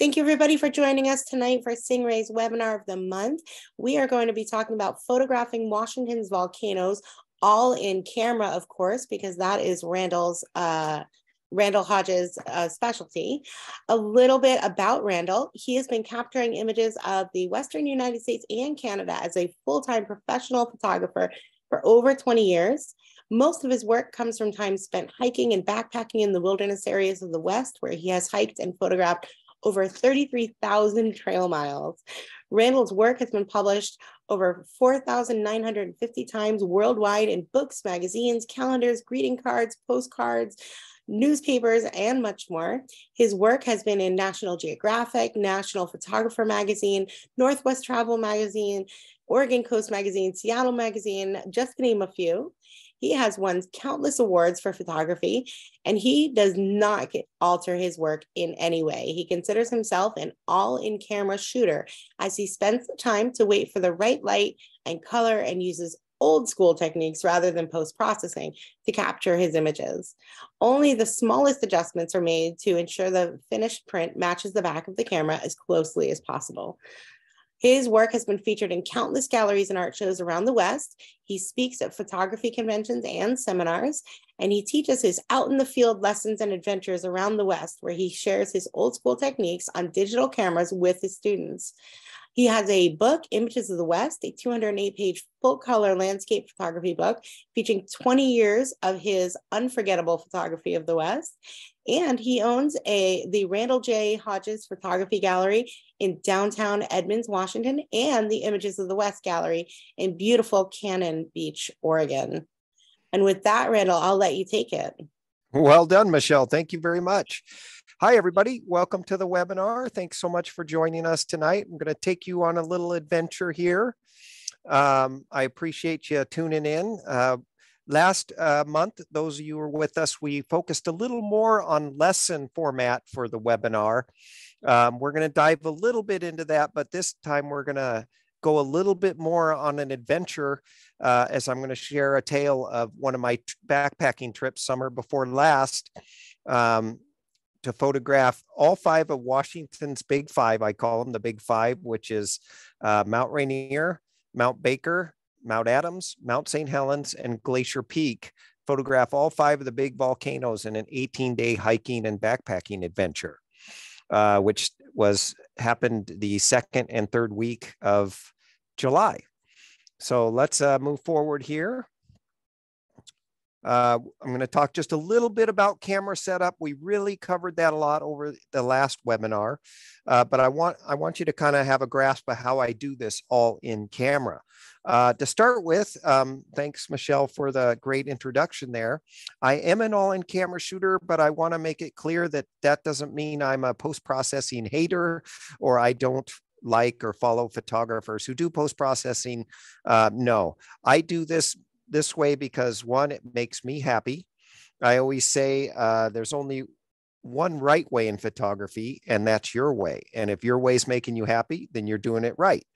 Thank you everybody for joining us tonight for Singh-Ray's webinar of the month. We are going to be talking about photographing Washington's volcanoes, all in camera, of course, because that is Randall's uh, Randall Hodges' uh, specialty. A little bit about Randall. He has been capturing images of the Western United States and Canada as a full-time professional photographer for over 20 years. Most of his work comes from time spent hiking and backpacking in the wilderness areas of the West, where he has hiked and photographed over 33,000 trail miles. Randall's work has been published over 4,950 times worldwide in books, magazines, calendars, greeting cards, postcards, newspapers, and much more. His work has been in National Geographic, National Photographer Magazine, Northwest Travel Magazine, Oregon Coast Magazine, Seattle Magazine, just to name a few. He has won countless awards for photography, and he does not alter his work in any way. He considers himself an all in camera shooter as he spends the time to wait for the right light and color and uses old school techniques rather than post processing to capture his images. Only the smallest adjustments are made to ensure the finished print matches the back of the camera as closely as possible. His work has been featured in countless galleries and art shows around the West. He speaks at photography conventions and seminars, and he teaches his out in the field lessons and adventures around the West, where he shares his old school techniques on digital cameras with his students. He has a book, Images of the West, a 208 page full color landscape photography book featuring 20 years of his unforgettable photography of the West. And he owns a the Randall J. Hodges Photography Gallery in downtown Edmonds, Washington, and the Images of the West Gallery in beautiful Cannon Beach, Oregon. And with that, Randall, I'll let you take it. Well done, Michelle. Thank you very much. Hi, everybody. Welcome to the webinar. Thanks so much for joining us tonight. I'm going to take you on a little adventure here. Um, I appreciate you tuning in. Uh, last uh, month, those of you who were with us, we focused a little more on lesson format for the webinar. Um, we're going to dive a little bit into that, but this time we're going to go a little bit more on an adventure uh, as I'm going to share a tale of one of my backpacking trips summer before last. Um, to photograph all five of Washington's big five. I call them the big five, which is uh, Mount Rainier, Mount Baker, Mount Adams, Mount St. Helens, and Glacier Peak. Photograph all five of the big volcanoes in an 18 day hiking and backpacking adventure, uh, which was happened the second and third week of July. So let's uh, move forward here. Uh, I'm going to talk just a little bit about camera setup. We really covered that a lot over the last webinar, uh, but I want I want you to kind of have a grasp of how I do this all in camera. Uh, to start with, um, thanks Michelle for the great introduction there. I am an all in camera shooter, but I want to make it clear that that doesn't mean I'm a post processing hater or I don't like or follow photographers who do post processing. Uh, no, I do this this way because one, it makes me happy. I always say uh, there's only one right way in photography, and that's your way. And if your way is making you happy, then you're doing it right.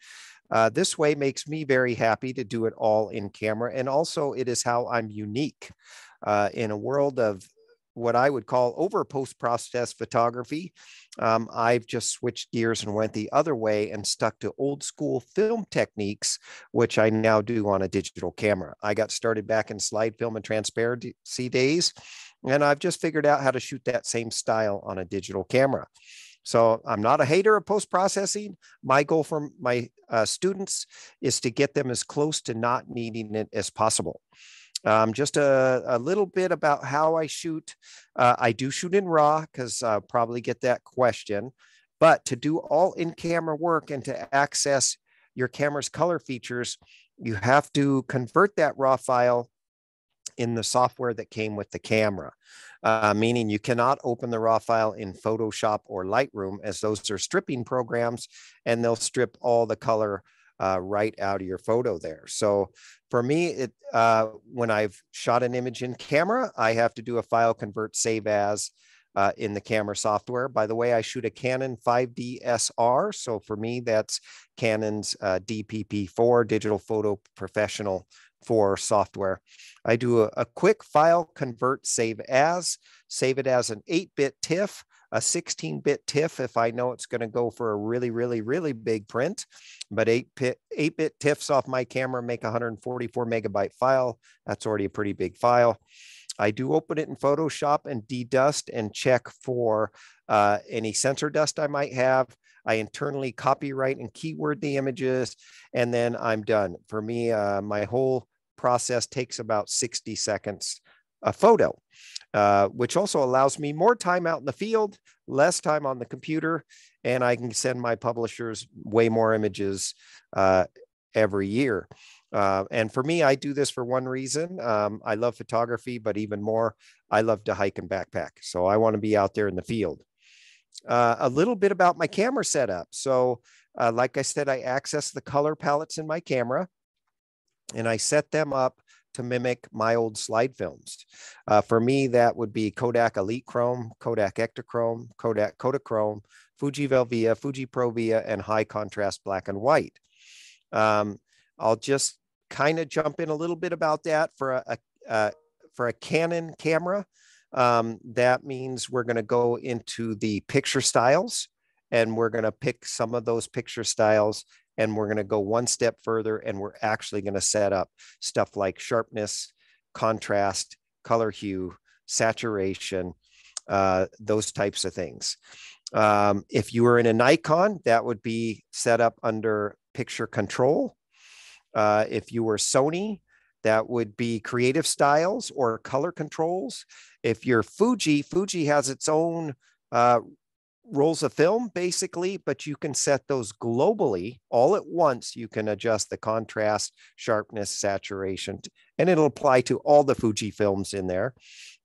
Uh, this way makes me very happy to do it all in camera. And also, it is how I'm unique uh, in a world of what I would call over post process photography. Um, I've just switched gears and went the other way and stuck to old school film techniques, which I now do on a digital camera. I got started back in slide film and transparency days, and I've just figured out how to shoot that same style on a digital camera. So I'm not a hater of post processing. My goal for my uh, students is to get them as close to not needing it as possible. Um, just a, a, little bit about how I shoot. Uh, I do shoot in RAW because I'll probably get that question. But to do all in camera work and to access your camera's color features, you have to convert that RAW file in the software that came with the camera, uh, meaning you cannot open the raw file in Photoshop or Lightroom as those are stripping programs and they'll strip all the color uh, right out of your photo there. So for me, it uh, when I've shot an image in camera, I have to do a file convert save as uh, in the camera software. By the way, I shoot a Canon 5DS R. So for me, that's Canon's uh, DPP4 Digital Photo Professional 4 software. I do a, a quick file convert save as, save it as an 8 bit TIFF a 16 bit TIFF if I know it's going to go for a really, really, really big print. But 8 bit, 8 bit TIFFs off my camera make 144 megabyte file. That's already a pretty big file. I do open it in Photoshop and dedust and check for uh, any sensor dust I might have. I internally copyright and keyword the images, and then I'm done. For me, uh, my whole process takes about 60 seconds a photo, uh, which also allows me more time out in the field, less time on the computer, and I can send my publishers way more images uh, every year. Uh, and for me, I do this for one reason. Um, I love photography, but even more, I love to hike and backpack. So I want to be out there in the field. Uh, a little bit about my camera setup. So, uh, like I said, I access the color palettes in my camera and I set them up to mimic my old slide films. Uh, for me, that would be Kodak Elite Chrome, Kodak Ektachrome, Kodak Kodachrome, Fuji Velvia, Fuji Provia, and high contrast black and white. Um, I'll just kind of jump in a little bit about that for a, a for a Canon camera. Um, that means we're going to go into the picture styles and we're going to pick some of those picture styles and we're going to go one step further and we're actually going to set up stuff like sharpness, contrast, color hue, saturation, uh, those types of things. Um, if you were in a Nikon, that would be set up under picture control. Uh, if you were Sony, that would be creative styles or color controls. If you're Fuji, Fuji has its own uh, rolls of film basically, but you can set those globally all at once. You can adjust the contrast, sharpness, saturation, and it'll apply to all the Fuji films in there.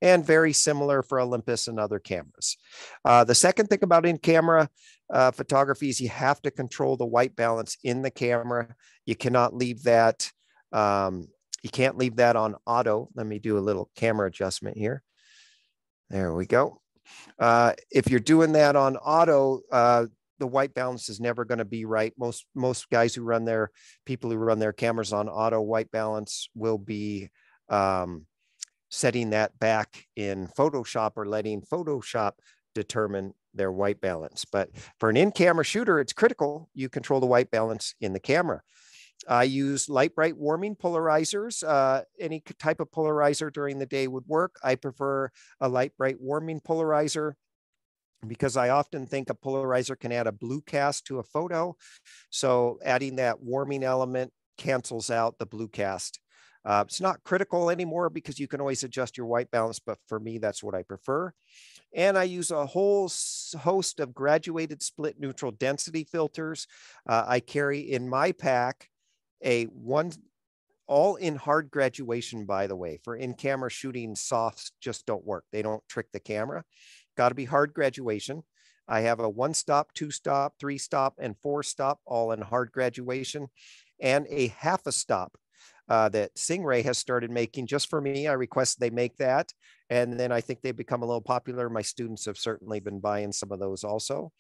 And very similar for Olympus and other cameras. Uh, the second thing about in camera uh, photography is you have to control the white balance in the camera. You cannot leave that. Um, you can't leave that on auto. Let me do a little camera adjustment here. There we go. Uh, if you're doing that on auto, uh, the white balance is never going to be right. Most most guys who run their people who run their cameras on auto white balance will be um, setting that back in Photoshop or letting Photoshop determine their white balance. But for an in-camera shooter, it's critical you control the white balance in the camera. I use light bright warming polarizers. Uh, any type of polarizer during the day would work. I prefer a light bright warming polarizer because I often think a polarizer can add a blue cast to a photo. So adding that warming element cancels out the blue cast. Uh, it's not critical anymore because you can always adjust your white balance, but for me, that's what I prefer. And I use a whole host of graduated split neutral density filters. Uh, I carry in my pack a one all in hard graduation, by the way, for in camera shooting, softs just don't work. They don't trick the camera. Got to be hard graduation. I have a one stop, two stop, three stop, and four stop, all in hard graduation, and a half a stop uh, that Singh-Ray has started making just for me. I request they make that. And then I think they've become a little popular. My students have certainly been buying some of those also.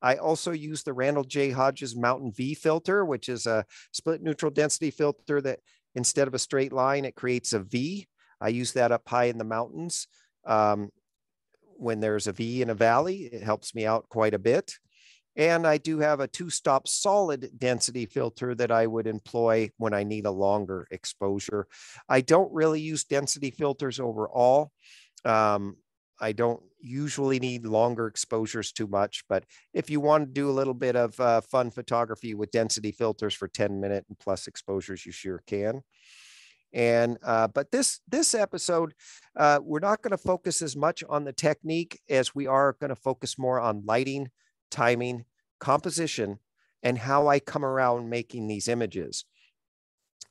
I also use the Randall J. Hodges Mountain V filter, which is a split neutral density filter that instead of a straight line, it creates a V. I use that up high in the mountains. Um, when there's a V in a valley, it helps me out quite a bit. And I do have a two stop solid density filter that I would employ when I need a longer exposure. I don't really use density filters overall. Um, I don't usually need longer exposures too much, but if you want to do a little bit of uh, fun photography with density filters for 10 minute and plus exposures, you sure can. And uh, but this this episode, uh, we're not going to focus as much on the technique as we are going to focus more on lighting, timing, composition, and how I come around making these images.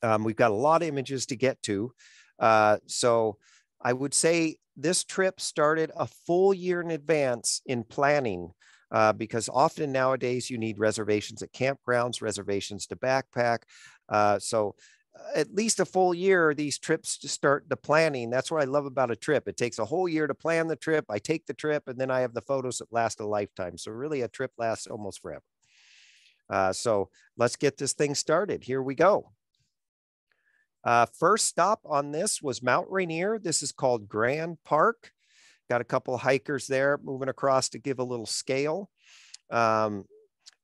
Um, we've got a lot of images to get to, uh, so I would say this trip started a full year in advance in planning uh, because often nowadays you need reservations at campgrounds, reservations to backpack. Uh, so at least a full year these trips to start the planning that's what i love about a trip it takes a whole year to plan the trip i take the trip and then i have the photos that last a lifetime so really a trip lasts almost forever uh, so let's get this thing started here we go uh, first stop on this was Mount Rainier. This is called Grand Park. got a couple hikers there moving across to give a little scale. Um,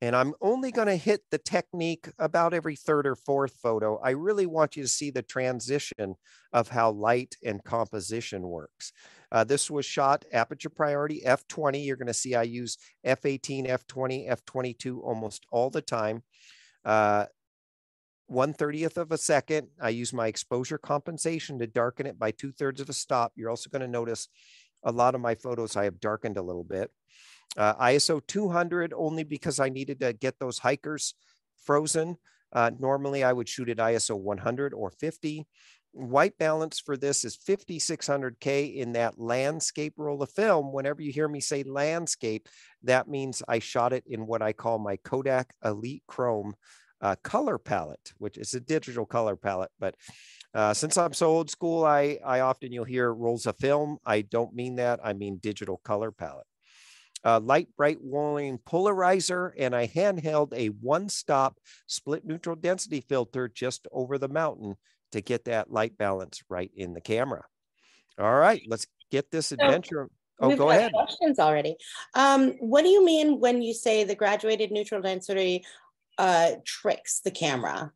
and I'm only going to hit the technique about every third or fourth photo. I really want you to see the transition of how light and composition works. Uh, this was shot aperture priority F20. You're going to see I use F18, F20, F22 almost all the time. Uh, one thirtieth of a second. I use my exposure compensation to darken it by two thirds of a stop. You're also going to notice a lot of my photos I have darkened a little bit. Uh, ISO 200 only because I needed to get those hikers frozen. Uh, normally I would shoot at ISO 100 or 50. White balance for this is 5600K in that landscape roll of film. Whenever you hear me say landscape, that means I shot it in what I call my Kodak Elite Chrome uh, color palette, which is a digital color palette. But uh, since I'm so old school, I, I often you'll hear rolls of film. I don't mean that. I mean digital color palette uh, light bright warming polarizer, and I handheld a one-stop split neutral density filter just over the mountain to get that light balance right in the camera. All right, let's get this adventure. Oh, go ahead. Questions already. Um, what do you mean when you say the graduated neutral density uh, tricks the camera?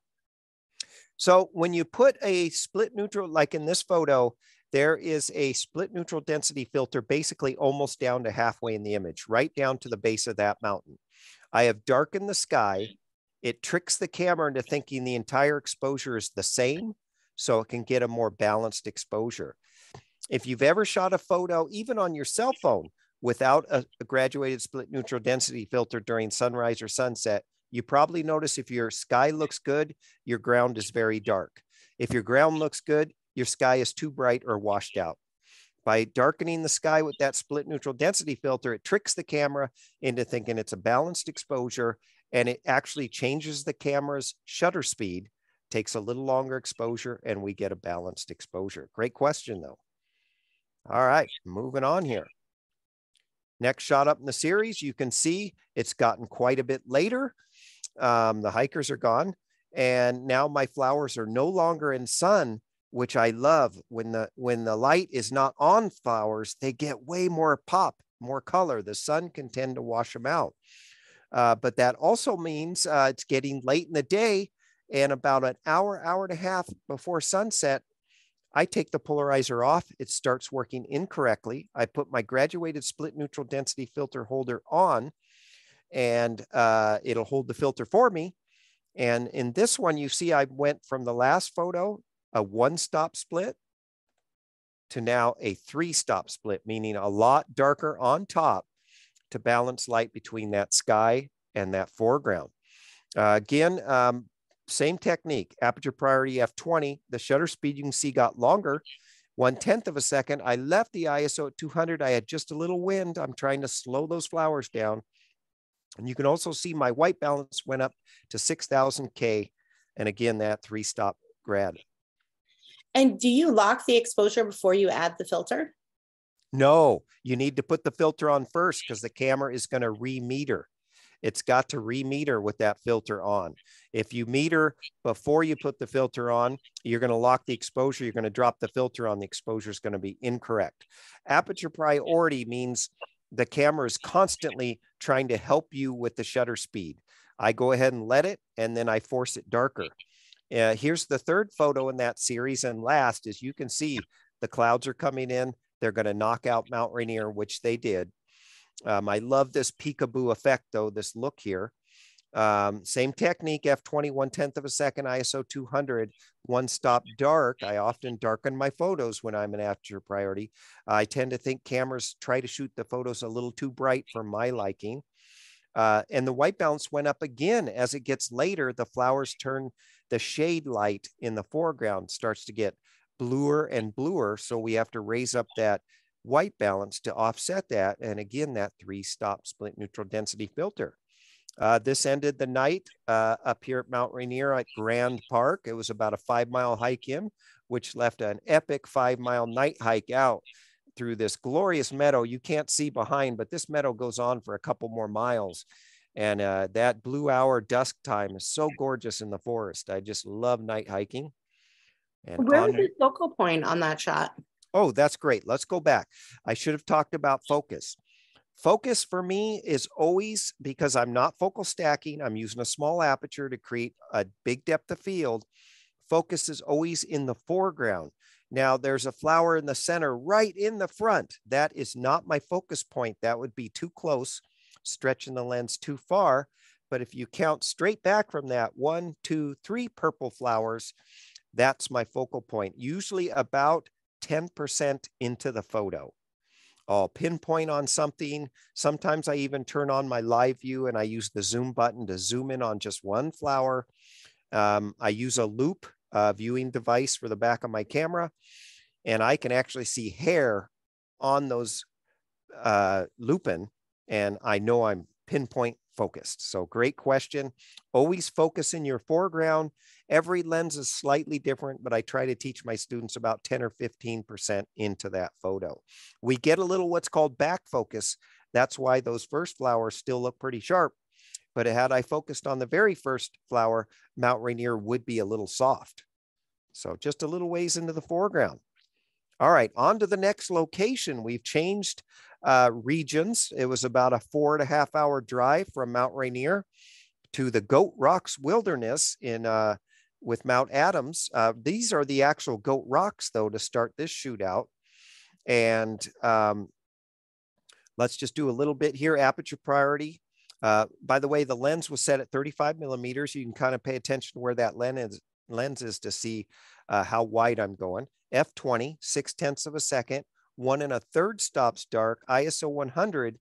So when you put a split neutral, like in this photo, there is a split neutral density filter basically almost down to halfway in the image, right down to the base of that mountain. I have darkened the sky. It tricks the camera into thinking the entire exposure is the same, so it can get a more balanced exposure. If you've ever shot a photo, even on your cell phone, without a, a graduated split neutral density filter during sunrise or sunset, you probably notice if your sky looks good, your ground is very dark. If your ground looks good, your sky is too bright or washed out. By darkening the sky with that split neutral density filter, it tricks the camera into thinking it's a balanced exposure and it actually changes the camera's shutter speed, takes a little longer exposure, and we get a balanced exposure. Great question, though. All right, moving on here. Next shot up in the series, you can see it's gotten quite a bit later. Um, the hikers are gone. And now my flowers are no longer in sun, which I love. When the when the light is not on flowers, they get way more pop, more color. The sun can tend to wash them out. Uh, but that also means uh, it's getting late in the day, and about an hour, hour and a half before sunset, I take the polarizer off. It starts working incorrectly. I put my graduated split neutral density filter holder on, and uh, it'll hold the filter for me. And in this one, you see I went from the last photo a one stop split to now a three stop split, meaning a lot darker on top to balance light between that sky and that foreground. Uh, again, um, same technique, aperture priority F20, the shutter speed you can see got longer, one tenth of a second. I left the ISO at 200. I had just a little wind. I'm trying to slow those flowers down. And you can also see my white balance went up to 6000 K. And again, that three stop grad. And do you lock the exposure before you add the filter? No, you need to put the filter on first because the camera is going to remeter. It's got to remeter with that filter on. If you meter before you put the filter on, you're going to lock the exposure. You're going to drop the filter on. The exposure is going to be incorrect. Aperture priority means the camera is constantly trying to help you with the shutter speed. I go ahead and let it, and then I force it darker. Uh, here's the third photo in that series and last as you can see the clouds are coming in. They're going to knock out Mount Rainier, which they did. Um, I love this peekaboo effect though, this look here. Um, same technique, F20, one tenth of a second, ISO 200, one stop dark. I often darken my photos when I'm in aperture priority. I tend to think cameras try to shoot the photos a little too bright for my liking. Uh, and the white balance went up again as it gets later. The flowers turn the shade light in the foreground starts to get bluer and bluer. So we have to raise up that white balance to offset that. And again, that three stop split neutral density filter. Uh, this ended the night uh, up here at Mount Rainier at Grand Park. It was about a five mile hike in, which left an epic five mile night hike out through this glorious meadow. You can't see behind, but this meadow goes on for a couple more miles. And uh, that blue hour dusk time is so gorgeous in the forest. I just love night hiking. And Where was the focal point on that shot? Oh, that's great. Let's go back. I should have talked about focus. Focus for me is always because I'm not focal stacking, I'm using a small aperture to create a big depth of field. Focus is always in the foreground. Now there's a flower in the center right in the front. That is not my focus point. That would be too close, stretching the lens too far. But if you count straight back from that, one, two, three purple flowers, that's my focal point, usually about 10% into the photo. I'll pinpoint on something. Sometimes I even turn on my live view and I use the zoom button to zoom in on just one flower. Um, I use a loupe uh, viewing device for the back of my camera, and I can actually see hair on those uh, lupin, and I know I'm pinpoint focused. So great question. Always focus in your foreground. Every lens is slightly different, but I try to teach my students about 10 or 15% into that photo. We get a little what's called back focus. That's why those first flowers still look pretty sharp. But had I focused on the very first flower, Mount Rainier would be a little soft. So just a little ways into the foreground. All right, on to the next location. We've changed uh, regions. It was about a four and a half hour drive from Mount Rainier to the Goat Rocks Wilderness in uh, with Mount Adams. Uh, these are the actual Goat Rocks, though, to start this shootout. And um, let's just do a little bit here. Aperture priority. Uh, by the way, the lens was set at 35 millimeters. You can kind of pay attention to where that lens is, lens is to see uh, how wide I'm going. F20, six tenths of a second one and a third stops dark, ISO 100,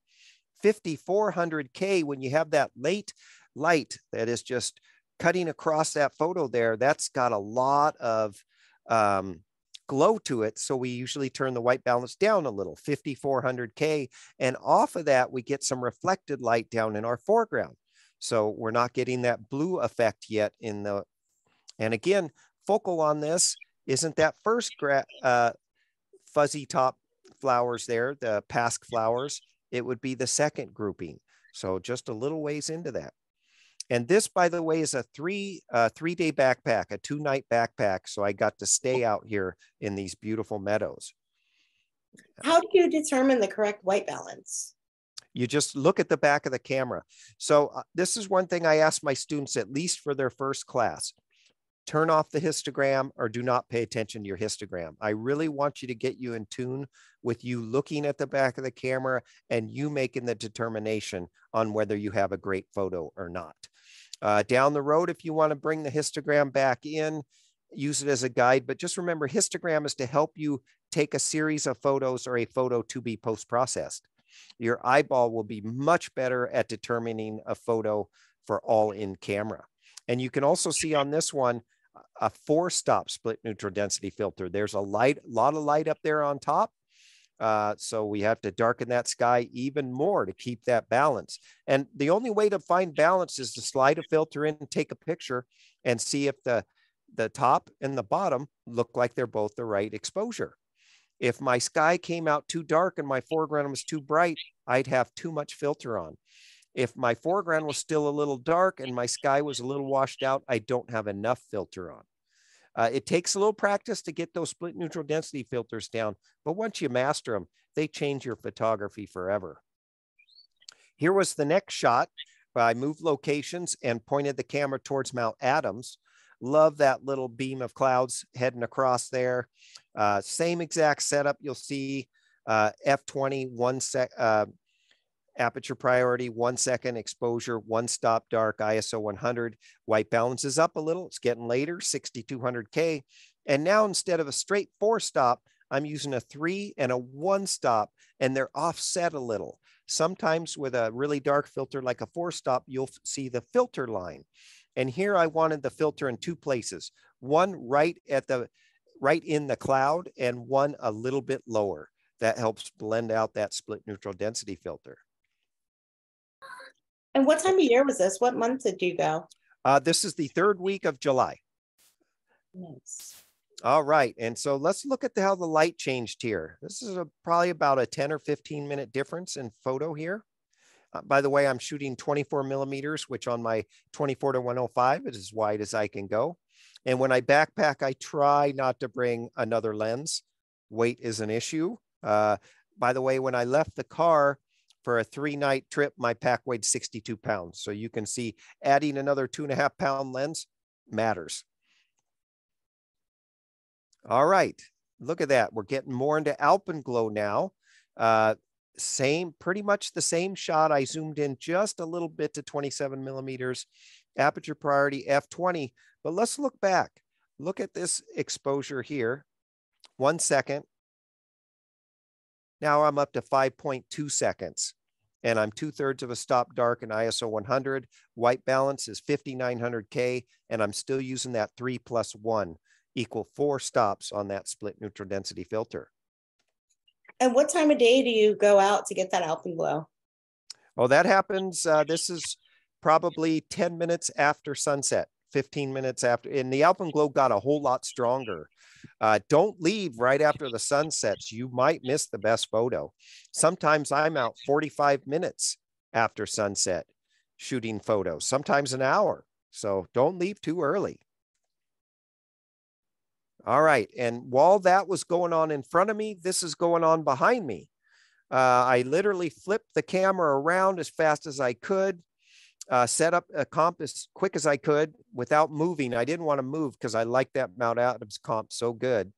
5400K. When you have that late light that is just cutting across that photo there, that's got a lot of um, glow to it. So we usually turn the white balance down a little, 5400K. And off of that, we get some reflected light down in our foreground. So we're not getting that blue effect yet in the, and again, focal on this isn't that first uh, fuzzy top flowers there, the pasque flowers, it would be the second grouping. So just a little ways into that. And this, by the way, is a three uh, three day backpack, a two night backpack. So I got to stay out here in these beautiful meadows. How do you determine the correct white balance? You just look at the back of the camera. So uh, this is one thing I ask my students, at least for their first class turn off the histogram or do not pay attention to your histogram. I really want you to get you in tune with you looking at the back of the camera and you making the determination on whether you have a great photo or not. Uh, down the road, if you want to bring the histogram back in, use it as a guide. But just remember, histogram is to help you take a series of photos or a photo to be post processed. Your eyeball will be much better at determining a photo for all in camera. And you can also see on this one, a four stop split neutral density filter. There's a light, a lot of light up there on top. Uh, so we have to darken that sky even more to keep that balance. And the only way to find balance is to slide a filter in and take a picture and see if the, the top and the bottom look like they're both the right exposure. If my sky came out too dark and my foreground was too bright, I'd have too much filter on. If my foreground was still a little dark and my sky was a little washed out, I don't have enough filter on. Uh, it takes a little practice to get those split neutral density filters down, but once you master them, they change your photography forever. Here was the next shot. I moved locations and pointed the camera towards Mount Adams. Love that little beam of clouds heading across there. Uh, same exact setup you'll see uh, F20, one sec, uh, aperture priority, one second exposure, one stop dark, ISO 100. White balance is up a little. It's getting later, 6200K. And now instead of a straight four stop, I'm using a three and a one stop, and they're offset a little. Sometimes with a really dark filter like a four stop, you'll see the filter line. And here I wanted the filter in two places, one right at the right in the cloud and one a little bit lower. That helps blend out that split neutral density filter. And what time of year was this? What month did you go? Uh, this is the third week of July. Nice. All right. And so let's look at the, how the light changed here. This is a, probably about a 10 or 15 minute difference in photo here. Uh, by the way, I'm shooting 24 millimeters, which on my 24 to 105 is as wide as I can go. And when I backpack, I try not to bring another lens weight is an issue. Uh, by the way, when I left the car for a three night trip, my pack weighed 62 pounds. So you can see adding another two and a half pound lens matters. All right, look at that. We're getting more into Alpenglow now. Uh, same, pretty much the same shot. I zoomed in just a little bit to 27 millimeters, aperture priority f20. But let's look back. Look at this exposure here. One second. Now I'm up to 5.2 seconds and I'm two thirds of a stop dark in ISO 100. White balance is 5900K and I'm still using that three plus one equal four stops on that split neutral density filter. And what time of day do you go out to get that alpenglow? Oh, that happens. Uh, this is probably 10 minutes after sunset, 15 minutes after. And the alpenglow got a whole lot stronger. Uh, don't leave right after the sun sets. You might miss the best photo. Sometimes I'm out 45 minutes after sunset shooting photos, sometimes an hour. So don't leave too early. All right. And while that was going on in front of me, this is going on behind me. Uh, I literally flipped the camera around as fast as I could, uh, set up a comp as quick as I could without moving. I didn't want to move because I liked that Mount Adams comp so good.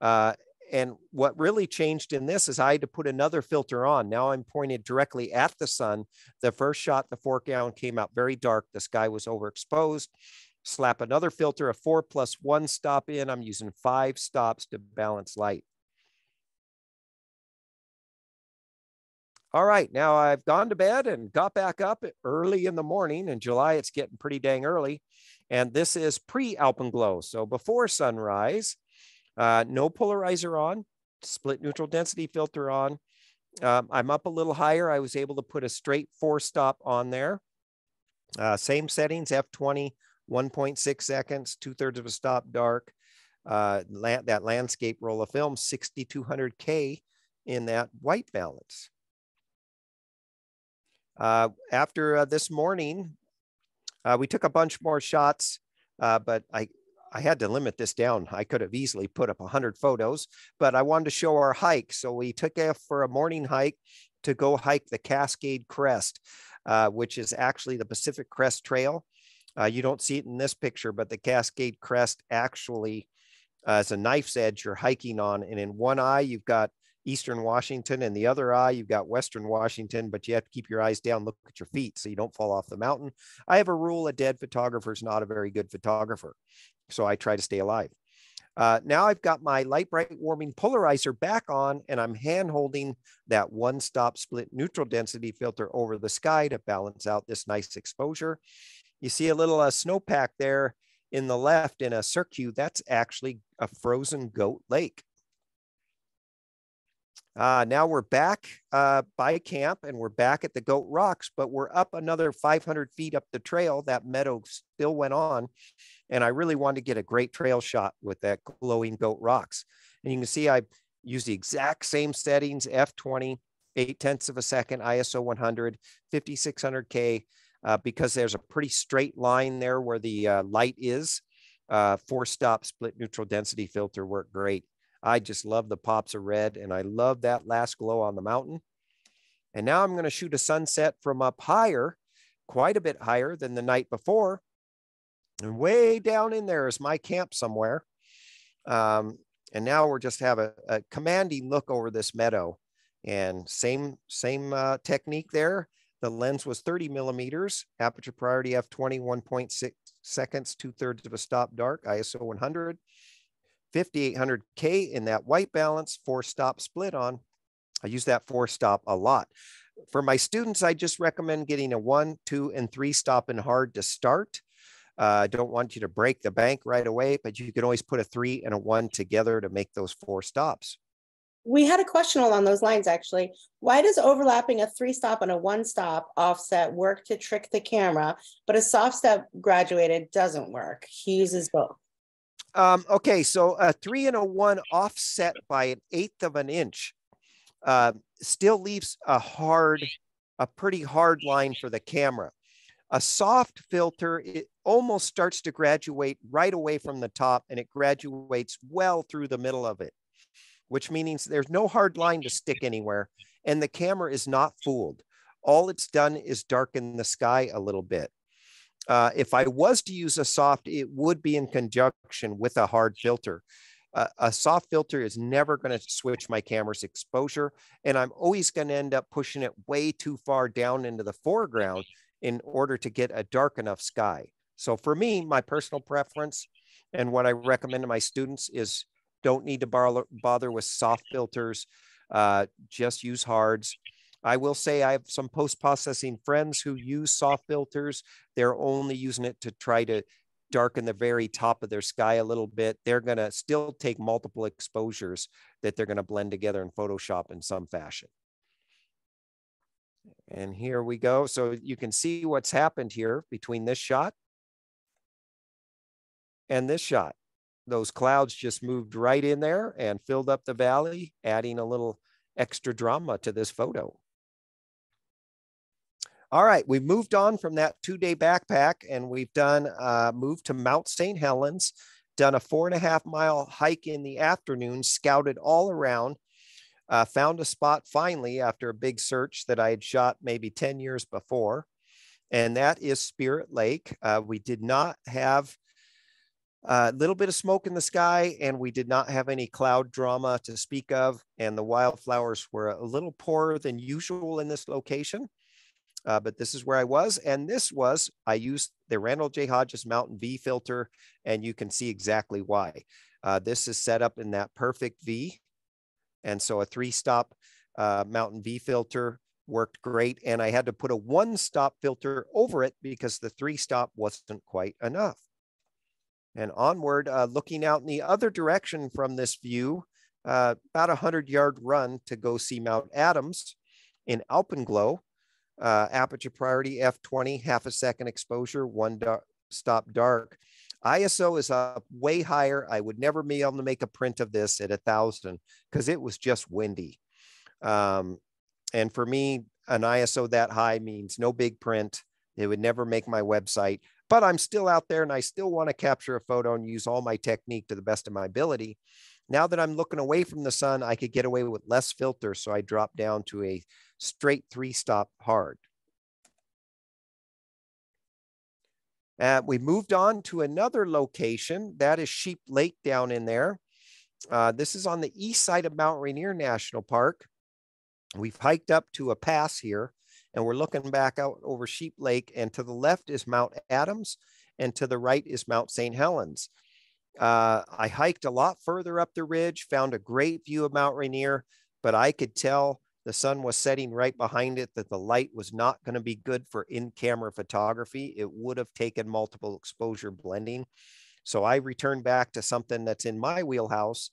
Uh, and what really changed in this is I had to put another filter on. Now I'm pointed directly at the sun. The first shot, the foreground came out very dark. The sky was overexposed slap another filter, a four plus one stop in. I'm using five stops to balance light. All right, now I've gone to bed and got back up early in the morning. In July, it's getting pretty dang early. And this is pre-alpenglow. So before sunrise, uh, no polarizer on, split neutral density filter on. Um, I'm up a little higher. I was able to put a straight four stop on there. Uh, same settings, F20, 1.6 seconds, two thirds of a stop dark. Uh, that landscape roll of film, 6,200K in that white balance. Uh, after uh, this morning, uh, we took a bunch more shots, uh, but I, I had to limit this down. I could have easily put up 100 photos, but I wanted to show our hike. So we took off for a morning hike to go hike the Cascade Crest, uh, which is actually the Pacific Crest Trail. Uh, you don't see it in this picture, but the Cascade Crest actually uh, is a knife's edge you're hiking on. And in one eye, you've got Eastern Washington, and the other eye, you've got Western Washington, but you have to keep your eyes down, look at your feet so you don't fall off the mountain. I have a rule a dead photographer is not a very good photographer. So I try to stay alive. Uh, now I've got my light bright warming polarizer back on and I'm hand holding that one stop split neutral density filter over the sky to balance out this nice exposure. You see a little uh, snowpack there in the left in a circuit. That's actually a frozen goat lake. Uh, now we're back uh, by camp and we're back at the Goat Rocks, but we're up another 500 feet up the trail. That meadow still went on. And I really wanted to get a great trail shot with that glowing Goat Rocks. And you can see I use the exact same settings, F20, 8 tenths of a second, ISO 100, 5600K, uh, because there's a pretty straight line there where the uh, light is. Uh, four stop split neutral density filter worked great. I just love the pops of red and I love that last glow on the mountain. And now I'm going to shoot a sunset from up higher, quite a bit higher than the night before. And way down in there is my camp somewhere. Um, and now we're just have a, a, commanding look over this meadow and same, same uh, technique there. The lens was 30 millimeters, aperture priority f20, 1.6 seconds, two thirds of a stop dark, ISO 100, 5800K in that white balance, four stop split on. I use that four stop a lot. For my students, I just recommend getting a one, two, and three stop and hard to start. Uh, I uh, don't want you to break the bank right away, but you can always put a three and a one together to make those four stops. We had a question along those lines actually. Why does overlapping a three stop and a one stop offset work to trick the camera, but a soft step graduated doesn't work? He uses both. Um, okay, so a three and a one offset by an eighth of an inch uh, still leaves a hard, a pretty hard line for the camera. A soft filter, it almost starts to graduate right away from the top and it graduates well through the middle of it which means there's no hard line to stick anywhere. And the camera is not fooled. All it's done is darken the sky a little bit. Uh, if I was to use a soft, it would be in conjunction with a hard filter. Uh, a soft filter is never going to switch my camera's exposure, and I'm always going to end up pushing it way too far down into the foreground in order to get a dark enough sky. So for me, my personal preference and what I recommend to my students is don't need to bother, bother with soft filters, uh, just use hards. I will say I have some post processing friends who use soft filters. They're only using it to try to darken the very top of their sky a little bit. They're going to still take multiple exposures that they're going to blend together in Photoshop in some fashion. And here we go. So you can see what's happened here between this shot and this shot. Those clouds just moved right in there and filled up the valley, adding a little extra drama to this photo. All right, we've moved on from that two-day backpack and we've done uh, moved to Mount St. Helens, done a four and a half mile hike in the afternoon, scouted all around, uh, found a spot finally after a big search that I had shot maybe 10 years before, and that is Spirit Lake. Uh, we did not have a little bit of smoke in the sky, and we did not have any cloud drama to speak of, and the wildflowers were a little poorer than usual in this location uh, but this is where I was. And this was, I used the Randall J. Hodges Mountain V filter, and you can see exactly why. Uh, this is set up in that perfect V. And so a three stop uh, Mountain V filter worked great. And I had to put a one stop filter over it because the three stop wasn't quite enough. And onward, uh, looking out in the other direction from this view, uh, about a 100 yard run to go see Mount Adams in Alpenglow uh, aperture priority f20 half a second exposure one dark, stop dark. Iso is up way higher. I would never be able to make a print of this at a thousand because it was just windy. Um, and for me an iso that high means no big print. It would never make my website but i'm still out there and i still want to capture a photo and use all my technique to the best of my ability now that i'm looking away from the sun i could get away with less filter so i dropped down to a straight three stop hard. Uh, we moved on to another location. That is Sheep Lake down in there. Uh, this is on the east side of Mount Rainier National Park. We've hiked up to a pass here and we're looking back out over Sheep Lake. And to the left is Mount Adams and to the right is Mount St. Helens. Uh, I hiked a lot further up the ridge, found a great view of Mount Rainier, but I could tell the sun was setting right behind it, that the light was not going to be good for in camera photography. It would have taken multiple exposure blending. So I returned back to something that's in my wheelhouse.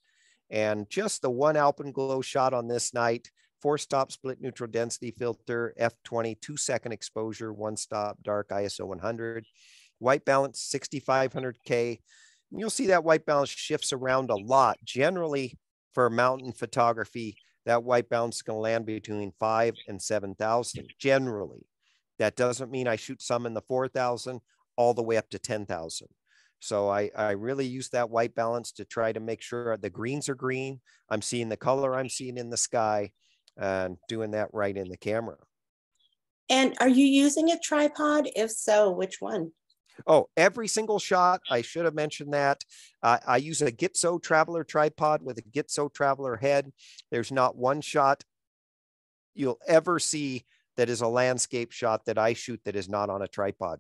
And just the one Alpenglow shot on this night, four stop split neutral density filter, F20, two second exposure, one stop dark ISO 100, white balance 6500K. You'll see that white balance shifts around a lot. Generally, for mountain photography, that white balance is going to land between five and 7,000 generally. That doesn't mean I shoot some in the 4,000 all the way up to 10,000. So I, I really use that white balance to try to make sure the greens are green. I'm seeing the color I'm seeing in the sky and doing that right in the camera. And are you using a tripod? If so, which one? Oh, every single shot. I should have mentioned that. Uh, I use a Gitzo Traveler tripod with a Gitzo Traveler head. There's not one shot you'll ever see that is a landscape shot that I shoot that is not on a tripod.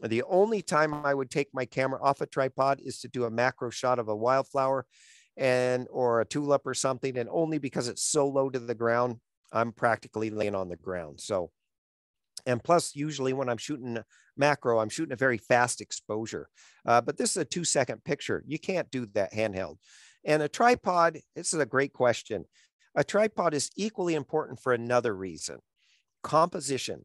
The only time I would take my camera off a tripod is to do a macro shot of a wildflower and or a tulip or something and only because it's so low to the ground I'm practically laying on the ground. So and plus, usually when I'm shooting macro, I'm shooting a very fast exposure. Uh, but this is a two second picture. You can't do that handheld. And a tripod, this is a great question. A tripod is equally important for another reason composition.